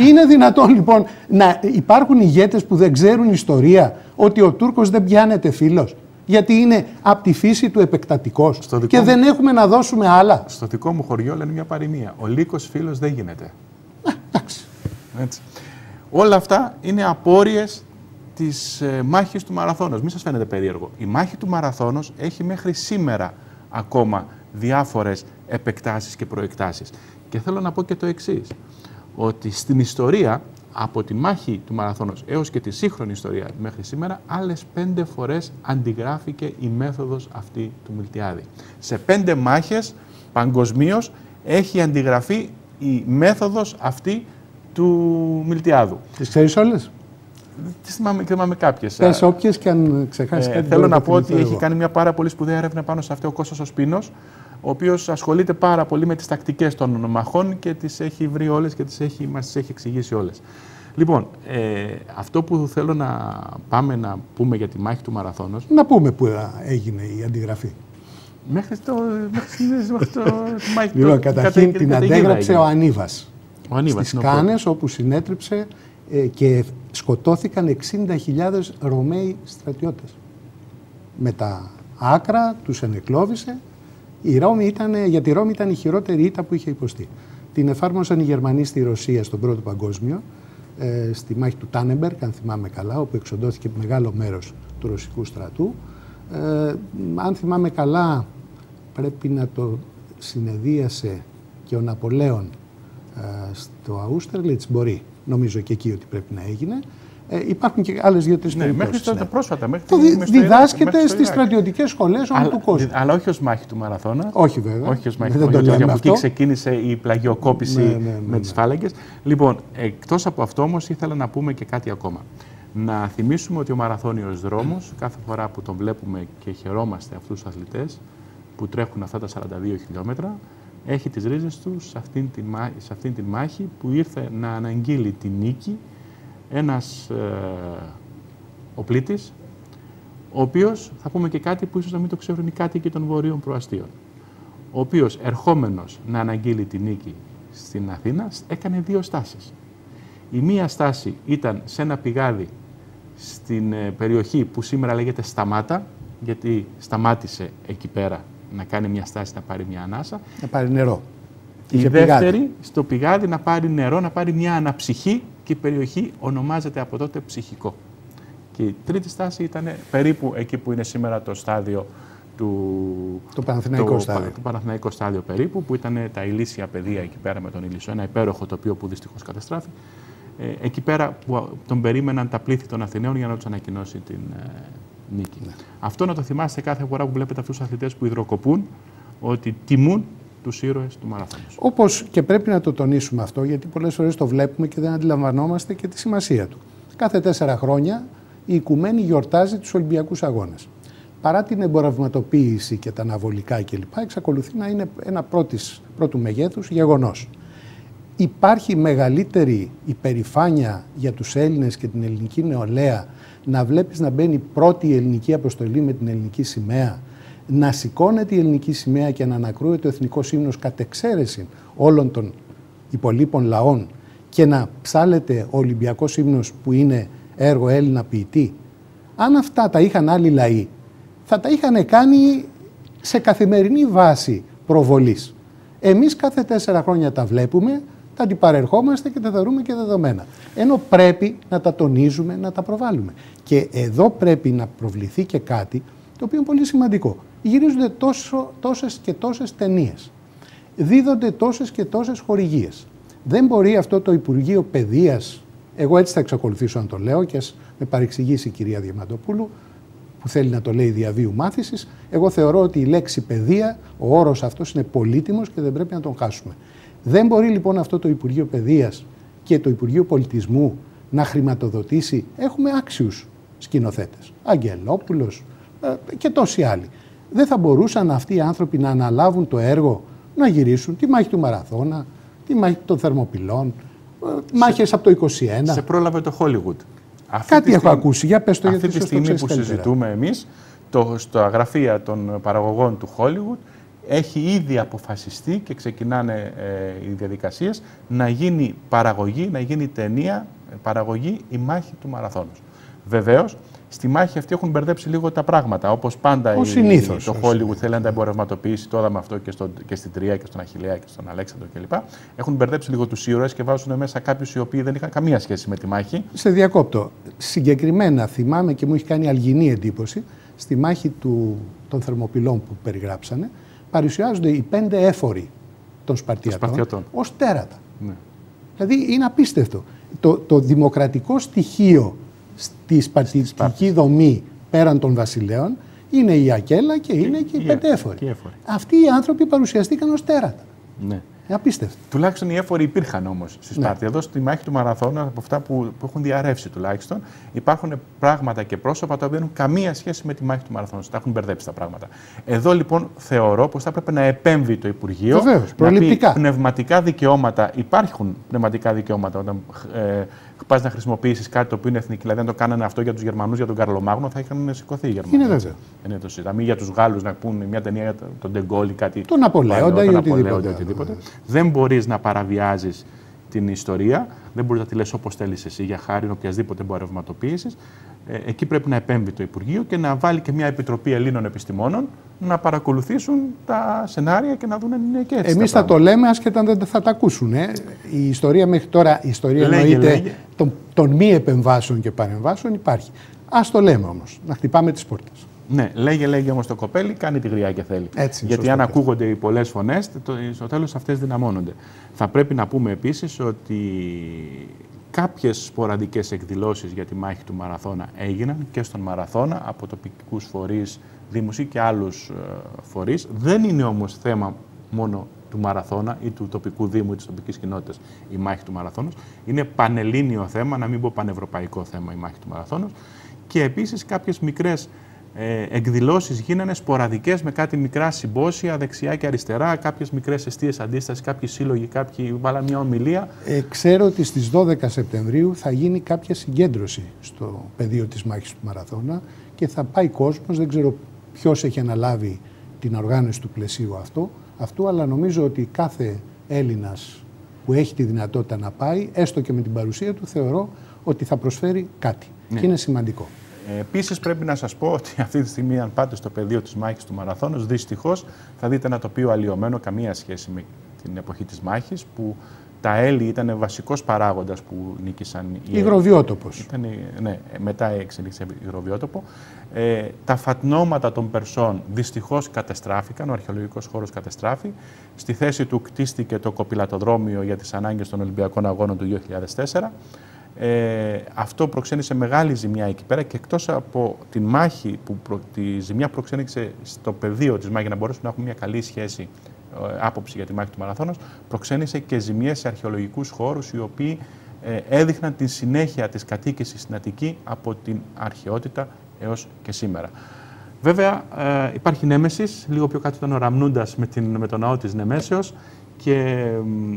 Είναι δυνατόν λοιπόν να υπάρχουν ηγέτες που δεν ξέρουν ιστορία ότι ο Τούρκος δεν πιάνεται φίλος; Γιατί είναι από τη φύση του επεκτατικός και δεν έχουμε να δώσουμε άλλα. Στο δικό μου χωριό λένε μια παροιμία. Ο λύκος φίλος δεν γίνεται. εντάξει. Έτσι. Όλα αυτά είναι απόρριες της ε, μάχης του μαραθώνος. Μην σας φαίνεται περίεργο. Η μάχη του μαραθώνος έχει μέχρι σήμερα ακόμα διάφορες επεκτάσεις και προεκτάσεις. Και θέλω να πω και το εξής, ότι στην ιστορία, από τη μάχη του Μαραθώνος έως και τη σύγχρονη ιστορία μέχρι σήμερα, άλλες πέντε φορές αντιγράφηκε η μέθοδος αυτή του Μιλτιάδη. Σε πέντε μάχες παγκοσμίως έχει αντιγραφεί η μέθοδος αυτή του Μιλτιάδου. Τις ξέρεις όλες; Τις θυμάμαι, θυμάμαι κάποιες. Πες όποιες και αν ξεχάσεις ε, κάτι. Θέλω να πω ότι έχει κάνει μια πάρα πολύ σπουδαία έρευνα πάνω σε αυτό ο Κώστας ο Σπίνος, ο οποίος ασχολείται πάρα πολύ με τις τακτικές των μαχών και τις έχει βρει όλες και τις έχει, μας τις έχει εξηγήσει όλες. Λοιπόν, ε, αυτό που θέλω να πάμε να πούμε για τη μάχη του Μαραθώνος... Να πούμε που έγινε η αντιγραφή. Μέχρι το, μέχρι το, τη μάχη λοιπόν, καταρχήν την αντέγραψε ο Ανίβας. Ο Ανίβας. Στις Κάνες όπου συνέτριψε ε, και σκοτώθηκαν 60.000 Ρωμαίοι στρατιώτες. Με τα άκρα τους ενεκλώβησε η Ρώμη ήταν, για τη Ρώμη ήταν η χειρότερη ήττα που είχε υποστεί. Την εφάρμοσαν οι Γερμανοί στη Ρωσία στον Πρώτο Παγκόσμιο, ε, στη μάχη του Τάνεμπερκ, αν θυμάμαι καλά, όπου εξοντώθηκε μεγάλο μέρος του ρωσικού στρατού. Ε, αν θυμάμαι καλά, πρέπει να το συνεδίασε και ο Ναπολέον ε, στο Αούστερλιτς, μπορεί, νομίζω και εκεί ότι πρέπει να έγινε. Ε, υπάρχουν και άλλες δύο-τρει ναι, περιπτώσεις. Μέχρι τότε πρόσφατα. Μέχρι το δι, διδάσκεται στις στρατιωτικές σχολές όλου του κόσμου. Αλλά όχι ως μάχη του μαραθώνα. Όχι βέβαια. Όχι ως μάχη του μαραθώνα. Από εκεί ξεκίνησε η πλαγιοκόπηση ναι, ναι, ναι, με τις φάλαγγες. Λοιπόν, εκτός από αυτό όμως ήθελα να πούμε και κάτι ακόμα. Να θυμίσουμε ότι ο μαραθώνιος δρόμος, κάθε φορά που τον βλέπουμε και χαιρόμαστε αυτούς τους αθλητές που τρέχουν αυτά τα 42 χιλιόμετρα, έχει τις ρίζες του σε αυτήν την, σε αυτήν την μάχη που ήρθε να αναγγείλει τη νίκη ένας ε, ο πλήτης, ο οποίος, θα πούμε και κάτι που ίσως να μην το ξέρουν οι κάτοικοι των βορείων προαστίων, ο οποίος ερχόμενος να αναγγείλει τη νίκη στην Αθήνα, έκανε δύο στάσεις. Η μία στάση ήταν σε ένα πηγάδι στην ε, περιοχή που σήμερα λέγεται Σταμάτα, γιατί σταμάτησε εκεί πέρα να κάνει μια στάση να πάρει μια ανάσα. Να πάρει νερό. Η δεύτερη στο πηγάδι να πάρει νερό, να πάρει μια αναψυχή και η περιοχή ονομάζεται από τότε ψυχικό. Και η τρίτη στάση ήταν περίπου εκεί που είναι σήμερα το στάδιο του, το Παναθηναϊκό, το, στάδιο. το Παναθηναϊκό στάδιο περίπου, που ήταν τα ηλίσια παιδεία εκεί πέρα με τον Ηλίσιο, ένα υπέροχο τοπίο που δυστυχώς καταστράφει. Ε, εκεί πέρα που τον περίμεναν τα πλήθη των Αθηναίων για να τους ανακοινώσει την ε, νίκη. Ναι. Αυτό να το θυμάστε κάθε φορά που βλέπετε αυτούς τους αθλητές που υδροκοπούν, ότι τιμούν τους ήρωες του μαραθώνου. Όπως και πρέπει να το τονίσουμε αυτό, γιατί πολλές φορές το βλέπουμε και δεν αντιλαμβανόμαστε και τη σημασία του. Κάθε τέσσερα χρόνια η Οικουμένη γιορτάζει τους Ολυμπιακούς Αγώνες. Παρά την εμπορευματοποίηση και τα αναβολικά κλπ., εξακολουθεί να είναι ένα πρώτης, πρώτου μεγέθους γεγονός. Υπάρχει μεγαλύτερη υπερηφάνεια για τους Έλληνες και την ελληνική νεολαία να βλέπεις να μπαίνει πρώτη η ελληνική αποστολή με την ελληνική σημαία να σηκώνεται η ελληνική σημαία και να ανακρούεται ο εθνικός ύμνος κατ' εξαίρεση όλων των υπολείπων λαών και να ψάλεται ο Ολυμπιακός ύμνος που είναι έργο Έλληνα ποιητή. Αν αυτά τα είχαν άλλοι λαοί, θα τα είχαν κάνει σε καθημερινή βάση προβολής. Εμείς κάθε τέσσερα χρόνια τα βλέπουμε, τα αντιπαρερχόμαστε και τα θεωρούμε και δεδομένα. Ενώ πρέπει να τα τονίζουμε, να τα προβάλλουμε. Και εδώ πρέπει να προβληθεί και κάτι το οποίο είναι πολύ σημαντικό γυρίζονται τόσο, τόσες και τόσες ταινίες. Δίδονται τόσες και τόσες χορηγίες. Δεν μπορεί αυτό το Υπουργείο Παιδείας, εγώ έτσι θα εξακολουθήσω να το λέω και ας με παρεξηγήσει η κυρία Διαμαντοπούλου, που θέλει να το λέει διαβίου μάθησης, εγώ θεωρώ ότι η λέξη παιδεία, ο όρος αυτός είναι πολύτιμος και δεν πρέπει να τον χάσουμε. Δεν μπορεί λοιπόν αυτό το Υπουργείο Παιδείας και το Υπουργείο Πολιτισμού να χρηματοδοτήσει, έχουμε άξιους σκηνοθέτες, Αγγελόπουλος ε, και τόσοι άλλοι δεν θα μπορούσαν αυτοί οι άνθρωποι να αναλάβουν το έργο να γυρίσουν τη μάχη του Μαραθώνα, τη μάχη των Θερμοπυλών, ε, μάχες από το 21. Σε πρόλαβε το Hollywood. Αυτή Κάτι έχω ακούσει. Για πες το Αυτή τη στιγμή που συζητούμε εμείς, το, στο γραφεία των παραγωγών του Hollywood, έχει ήδη αποφασιστεί και ξεκινάνε ε, οι διαδικασίες να γίνει παραγωγή, να γίνει ταινία, παραγωγή η μάχη του Μαραθώνος. Βεβαίως, Στη μάχη αυτή έχουν μπερδέψει λίγο τα πράγματα. Όπως πάντα ο συνήθως, το Hollywood θέλει να τα εμπορευματοποιήσει. Το είδαμε αυτό και, στο, και στην Τρία και στον Αχηλέα και στον Αλέξανδρο κλπ. Έχουν μπερδέψει λίγο τους ήρωες και βάζουν μέσα κάποιους οι οποίοι δεν είχαν καμία σχέση με τη μάχη. Σε διακόπτω. Συγκεκριμένα θυμάμαι και μου έχει κάνει αλγινή εντύπωση στη μάχη του, των Θερμοπυλών που περιγράψανε. Παρουσιάζονται οι πέντε έφοροι των Σπαρτιατών ως τέρατα. Ναι. Δηλαδή είναι απίστευτο. Το, το δημοκρατικό στοιχείο στη σπαρτιστική δομή πέραν των βασιλέων είναι η Ακέλα και είναι και, και οι Πεντέφοροι. Αυτοί οι άνθρωποι παρουσιαστήκαν ως τέρατα. Ναι. Ε, απίστευτο. Τουλάχιστον οι έφοροι υπήρχαν όμως στη ναι. Σπάρτη. Ναι. Εδώ στη μάχη του Μαραθώνα, από αυτά που, που έχουν διαρρεύσει τουλάχιστον, υπάρχουν πράγματα και πρόσωπα τα οποία δεν έχουν καμία σχέση με τη μάχη του Μαραθώνα. Τα έχουν μπερδέψει τα πράγματα. Εδώ λοιπόν θεωρώ πως θα έπρεπε να επέμβει το Υπουργείο. Βεβαίως, προληπτικά. πνευματικά δικαιώματα. Υπάρχουν πνευματικά δικαιώματα όταν ε, πας να χρησιμοποιήσεις κάτι το οποίο είναι εθνική. Δηλαδή, αν το κάνανε αυτό για τους Γερμανούς, για τον Καρλομάγνο, θα είχαν σηκωθεί οι Γερμανοί. Είναι βέβαιο. Είναι το σύνταμα. για τους Γάλλους να πούνε μια ταινία για τον Ντεγκόλ ή κάτι. Τον Απολέοντα ή οτιδήποτε. οτιδήποτε. Δεν μπορείς να παραβιάζεις την ιστορία. Δεν μπορείς να τη λες όπως θέλεις εσύ για χάρη οποιασδήποτε εμπορευματοποίησης. Ε, εκεί πρέπει να επέμβει το Υπουργείο και να βάλει και μια επιτροπή Ελλήνων επιστημόνων να παρακολουθήσουν τα σενάρια και να δουν αν είναι και έτσι. Εμείς θα το λέμε, άσχετα δεν θα τα ακούσουν. Ε. Η ιστορία μέχρι τώρα, η ιστορία εννοείται των, των μη επεμβάσεων και παρεμβάσεων υπάρχει. Α το λέμε όμως, να χτυπάμε τις πόρτες. Ναι, λέγε, λέγε όμως το κοπέλι, κάνει τη γριά και θέλει. Έτσι, Γιατί αν ακούγονται οι πολλές φωνές, στο τέλος αυτές δυναμώνονται. Θα πρέπει να πούμε επίσης ότι Κάποιες σποραδικές εκδηλώσεις για τη μάχη του Μαραθώνα έγιναν και στον Μαραθώνα από τοπικούς φορείς, δήμους και άλλους ε, φορείς. Δεν είναι όμως θέμα μόνο του Μαραθώνα ή του τοπικού δήμου ή της τοπικής κοινότητας η μάχη του Μαραθώνος. Είναι πανελλήνιο θέμα, να μην πω πανευρωπαϊκό θέμα η μάχη του Μαραθώνος. Και επίσης κάποιες μικρές ε, εκδηλώσεις γίνανε σποραδικές με κάτι μικρά συμπόσια δεξιά και αριστερά, κάποιες μικρές αιστείες αντίστασης, κάποιοι σύλλογοι, κάποιοι βάλαν μια ομιλία. Ε, ξέρω ότι στις 12 Σεπτεμβρίου θα γίνει κάποια συγκέντρωση στο πεδίο της μάχης του Μαραθώνα και θα πάει κόσμος, δεν ξέρω ποιος έχει αναλάβει την οργάνωση του πλαισίου αυτό, αυτού, αλλά νομίζω ότι κάθε Έλληνας που έχει τη δυνατότητα να πάει, έστω και με την παρουσία του, θεωρώ ότι θα προσφέρει κάτι. Ναι. Και είναι σημαντικό. Ε, Επίσης, πρέπει να σας πω ότι αυτή τη στιγμή, αν πάτε στο πεδίο της μάχης του Μαραθώνο, δυστυχώς θα δείτε ένα τοπίο αλλοιωμένο, καμία σχέση με την εποχή της μάχης, που τα έλλη ήταν βασικός παράγοντας που νίκησαν οι Υγροβιότοπος. Ναι, μετά εξελίχθηκε υγροβιότοπο. Ε, τα φατνώματα των Περσών δυστυχώς κατεστράφηκαν, ο αρχαιολογικός χώρος κατεστράφη. Στη θέση του κτίστηκε το κοπηλατοδρόμιο για τις ανάγκες των Ολυμπιακών Αγώνων του 2004. Ε, αυτό προξένησε μεγάλη ζημιά εκεί πέρα και εκτός από τη μάχη που προ, τη ζημιά προξένησε στο πεδίο της μάχης για να μπορέσουμε να έχουμε μια καλή σχέση ε, άποψη για τη μάχη του Μαραθώνος, προξένησε και ζημιές σε αρχαιολογικούς χώρους οι οποίοι ε, έδειχναν τη συνέχεια της κατοίκησης στην Αττική από την αρχαιότητα έως και σήμερα. Βέβαια, ε, υπάρχει Νέμεσης, λίγο πιο κάτω ήταν ο Ραμνούντας με, την, με τον ναό της Νεμέσεως και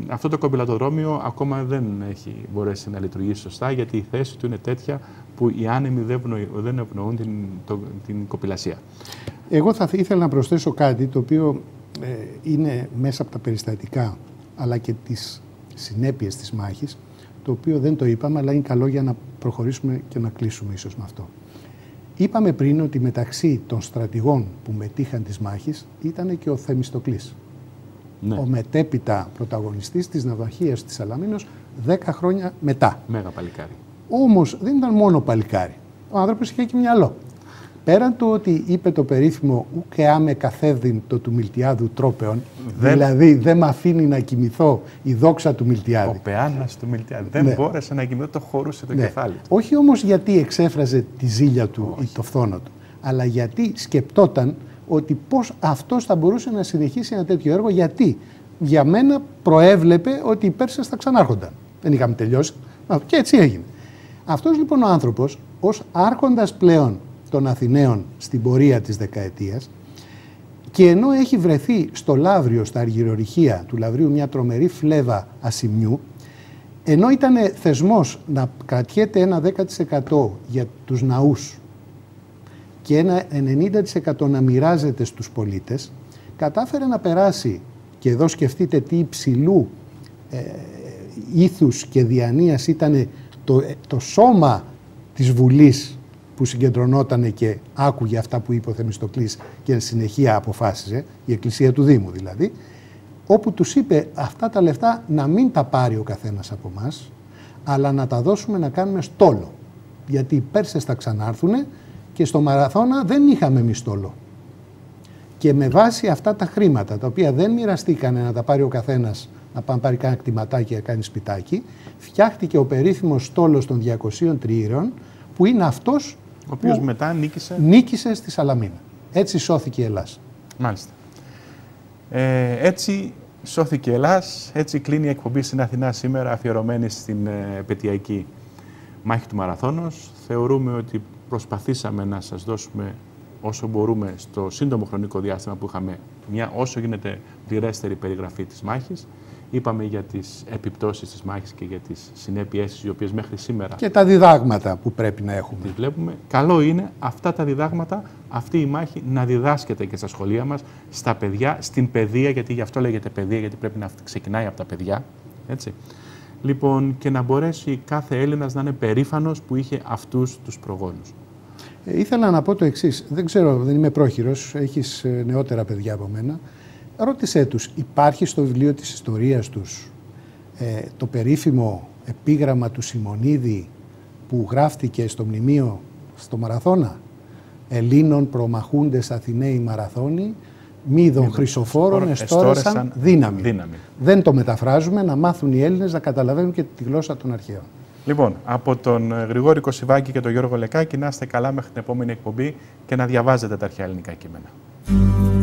αυτό το κομπηλατοδρόμιο ακόμα δεν έχει μπορέσει να λειτουργήσει σωστά γιατί η θέση του είναι τέτοια που οι άνεμοι δεν ευνοούν την, το, την κοπηλασία. Εγώ θα ήθελα να προσθέσω κάτι το οποίο ε, είναι μέσα από τα περιστατικά αλλά και τις συνέπειες της μάχης το οποίο δεν το είπαμε αλλά είναι καλό για να προχωρήσουμε και να κλείσουμε ίσως με αυτό. Είπαμε πριν ότι μεταξύ των στρατηγών που μετήχαν της μάχης ήταν και ο Θεμιστοκλής ναι. ο μετέπειτα πρωταγωνιστής της ναυαρχίας της Σαλαμίνος 10 χρόνια μετά. Μέγα παλικάρι. Όμως δεν ήταν μόνο παλικάρι. Ο άνθρωπος είχε και μυαλό. Πέραν του ότι είπε το περίφημο «Ουκε άμε καθέδιν το του Μιλτιάδου τρόπεων», δηλαδή δεν με αφήνει να κοιμηθώ η δόξα του Μιλτιάδη. Ο πεάνας του Μιλτιάδη. Δεν ναι. μπόρεσε να κοιμηθώ, το χωρούσε το ναι. κεφάλι του. Όχι όμως γιατί εξέφραζε τη ζήλια του ή το φθόνο του, αλλά γιατί σκεπτόταν ότι πώς αυτός θα μπορούσε να συνεχίσει ένα τέτοιο έργο, γιατί για μένα προέβλεπε ότι οι Πέρσες θα ξανάρχονταν. Δεν είχαμε τελειώσει. Και έτσι έγινε. Αυτός λοιπόν ο άνθρωπος, ως άρχοντας πλέον των Αθηναίων στην πορεία της δεκαετίας, και ενώ έχει βρεθεί στο Λαύριο, στα αργυρορυχεία του Λαυρίου, μια τρομερή φλέβα ασημιού, ενώ ήταν θεσμός να κρατιέται ένα 10% για τους ναούς και ένα 90% να μοιράζεται στους πολίτες, κατάφερε να περάσει, και εδώ σκεφτείτε τι υψηλού ε, ήθους και διανοίας ήταν το, το σώμα της Βουλής που συγκεντρωνόταν και άκουγε αυτά που είπε ο Θεμιστοκλής και συνεχεία αποφάσιζε, η Εκκλησία του Δήμου δηλαδή, όπου τους είπε αυτά τα λεφτά να μην τα πάρει ο καθένας από εμάς, αλλά να τα δώσουμε να κάνουμε στόλο. Γιατί οι Πέρσες θα ξανάρθουν και στο μαραθώνα δεν είχαμε μιστόλο. Και με βάση αυτά τα χρήματα, τα οποία δεν μοιραστήκανε να τα πάρει ο καθένας να πάει πάρει κάνα κτηματάκι να κάνει σπιτάκι, φτιάχτηκε ο περίφημος στόλος των 200 τριήρων, που είναι αυτός. Ο οποίος μετά νίκησε. Νίκησε στη Σαλαμίνα. Έτσι σώθηκε η Ελλάδα. Μάλιστα. Ε, έτσι σώθηκε η Ελλάδα, έτσι κλείνει η εκπομπή στην Αθηνά σήμερα αφιερωμένη στην ε, πετειακή μάχη του Μαραθώνος. Θεωρούμε ότι προσπαθήσαμε να σας δώσουμε όσο μπορούμε στο σύντομο χρονικό διάστημα που είχαμε μια όσο γίνεται πληρέστερη περιγραφή της μάχης. Είπαμε για τις επιπτώσεις της μάχης και για τις συνέπειές της, οι οποίες μέχρι σήμερα... Και τα διδάγματα που πρέπει να έχουμε. Τις βλέπουμε. Καλό είναι αυτά τα διδάγματα, αυτή η μάχη να διδάσκεται και στα σχολεία μας, στα παιδιά, στην παιδεία, γιατί γι' αυτό λέγεται παιδεία, γιατί πρέπει να ξεκινάει από τα παιδιά. Έτσι. Λοιπόν, και να μπορέσει κάθε Έλληνας να είναι περήφανος που είχε αυτούς τους προγόνους. Ε, ήθελα να πω το εξής. Δεν ξέρω, δεν είμαι πρόχειρος, έχεις ε, νεότερα παιδιά από μένα. Ρώτησέ τους, υπάρχει στο βιβλίο της ιστορίας τους ε, το περίφημο επίγραμμα του Σιμονίδη που γράφτηκε στο μνημείο στο Μαραθώνα; Ελλήνων προμαχούντες Αθηναίοι Μαραθώνοι, μύδων χρυσοφόρων δύναμη. δύναμη. Δεν το μεταφράζουμε, να μάθουν οι Έλληνες να καταλαβαίνουν και τη γλώσσα των αρχαίων. Λοιπόν, από τον Γρηγόρη Κωσιβάκη και τον Γιώργο Λεκάκη να είστε καλά μέχρι την επόμενη εκπομπή και να διαβάζετε τα αρχαία ελληνικά κείμενα.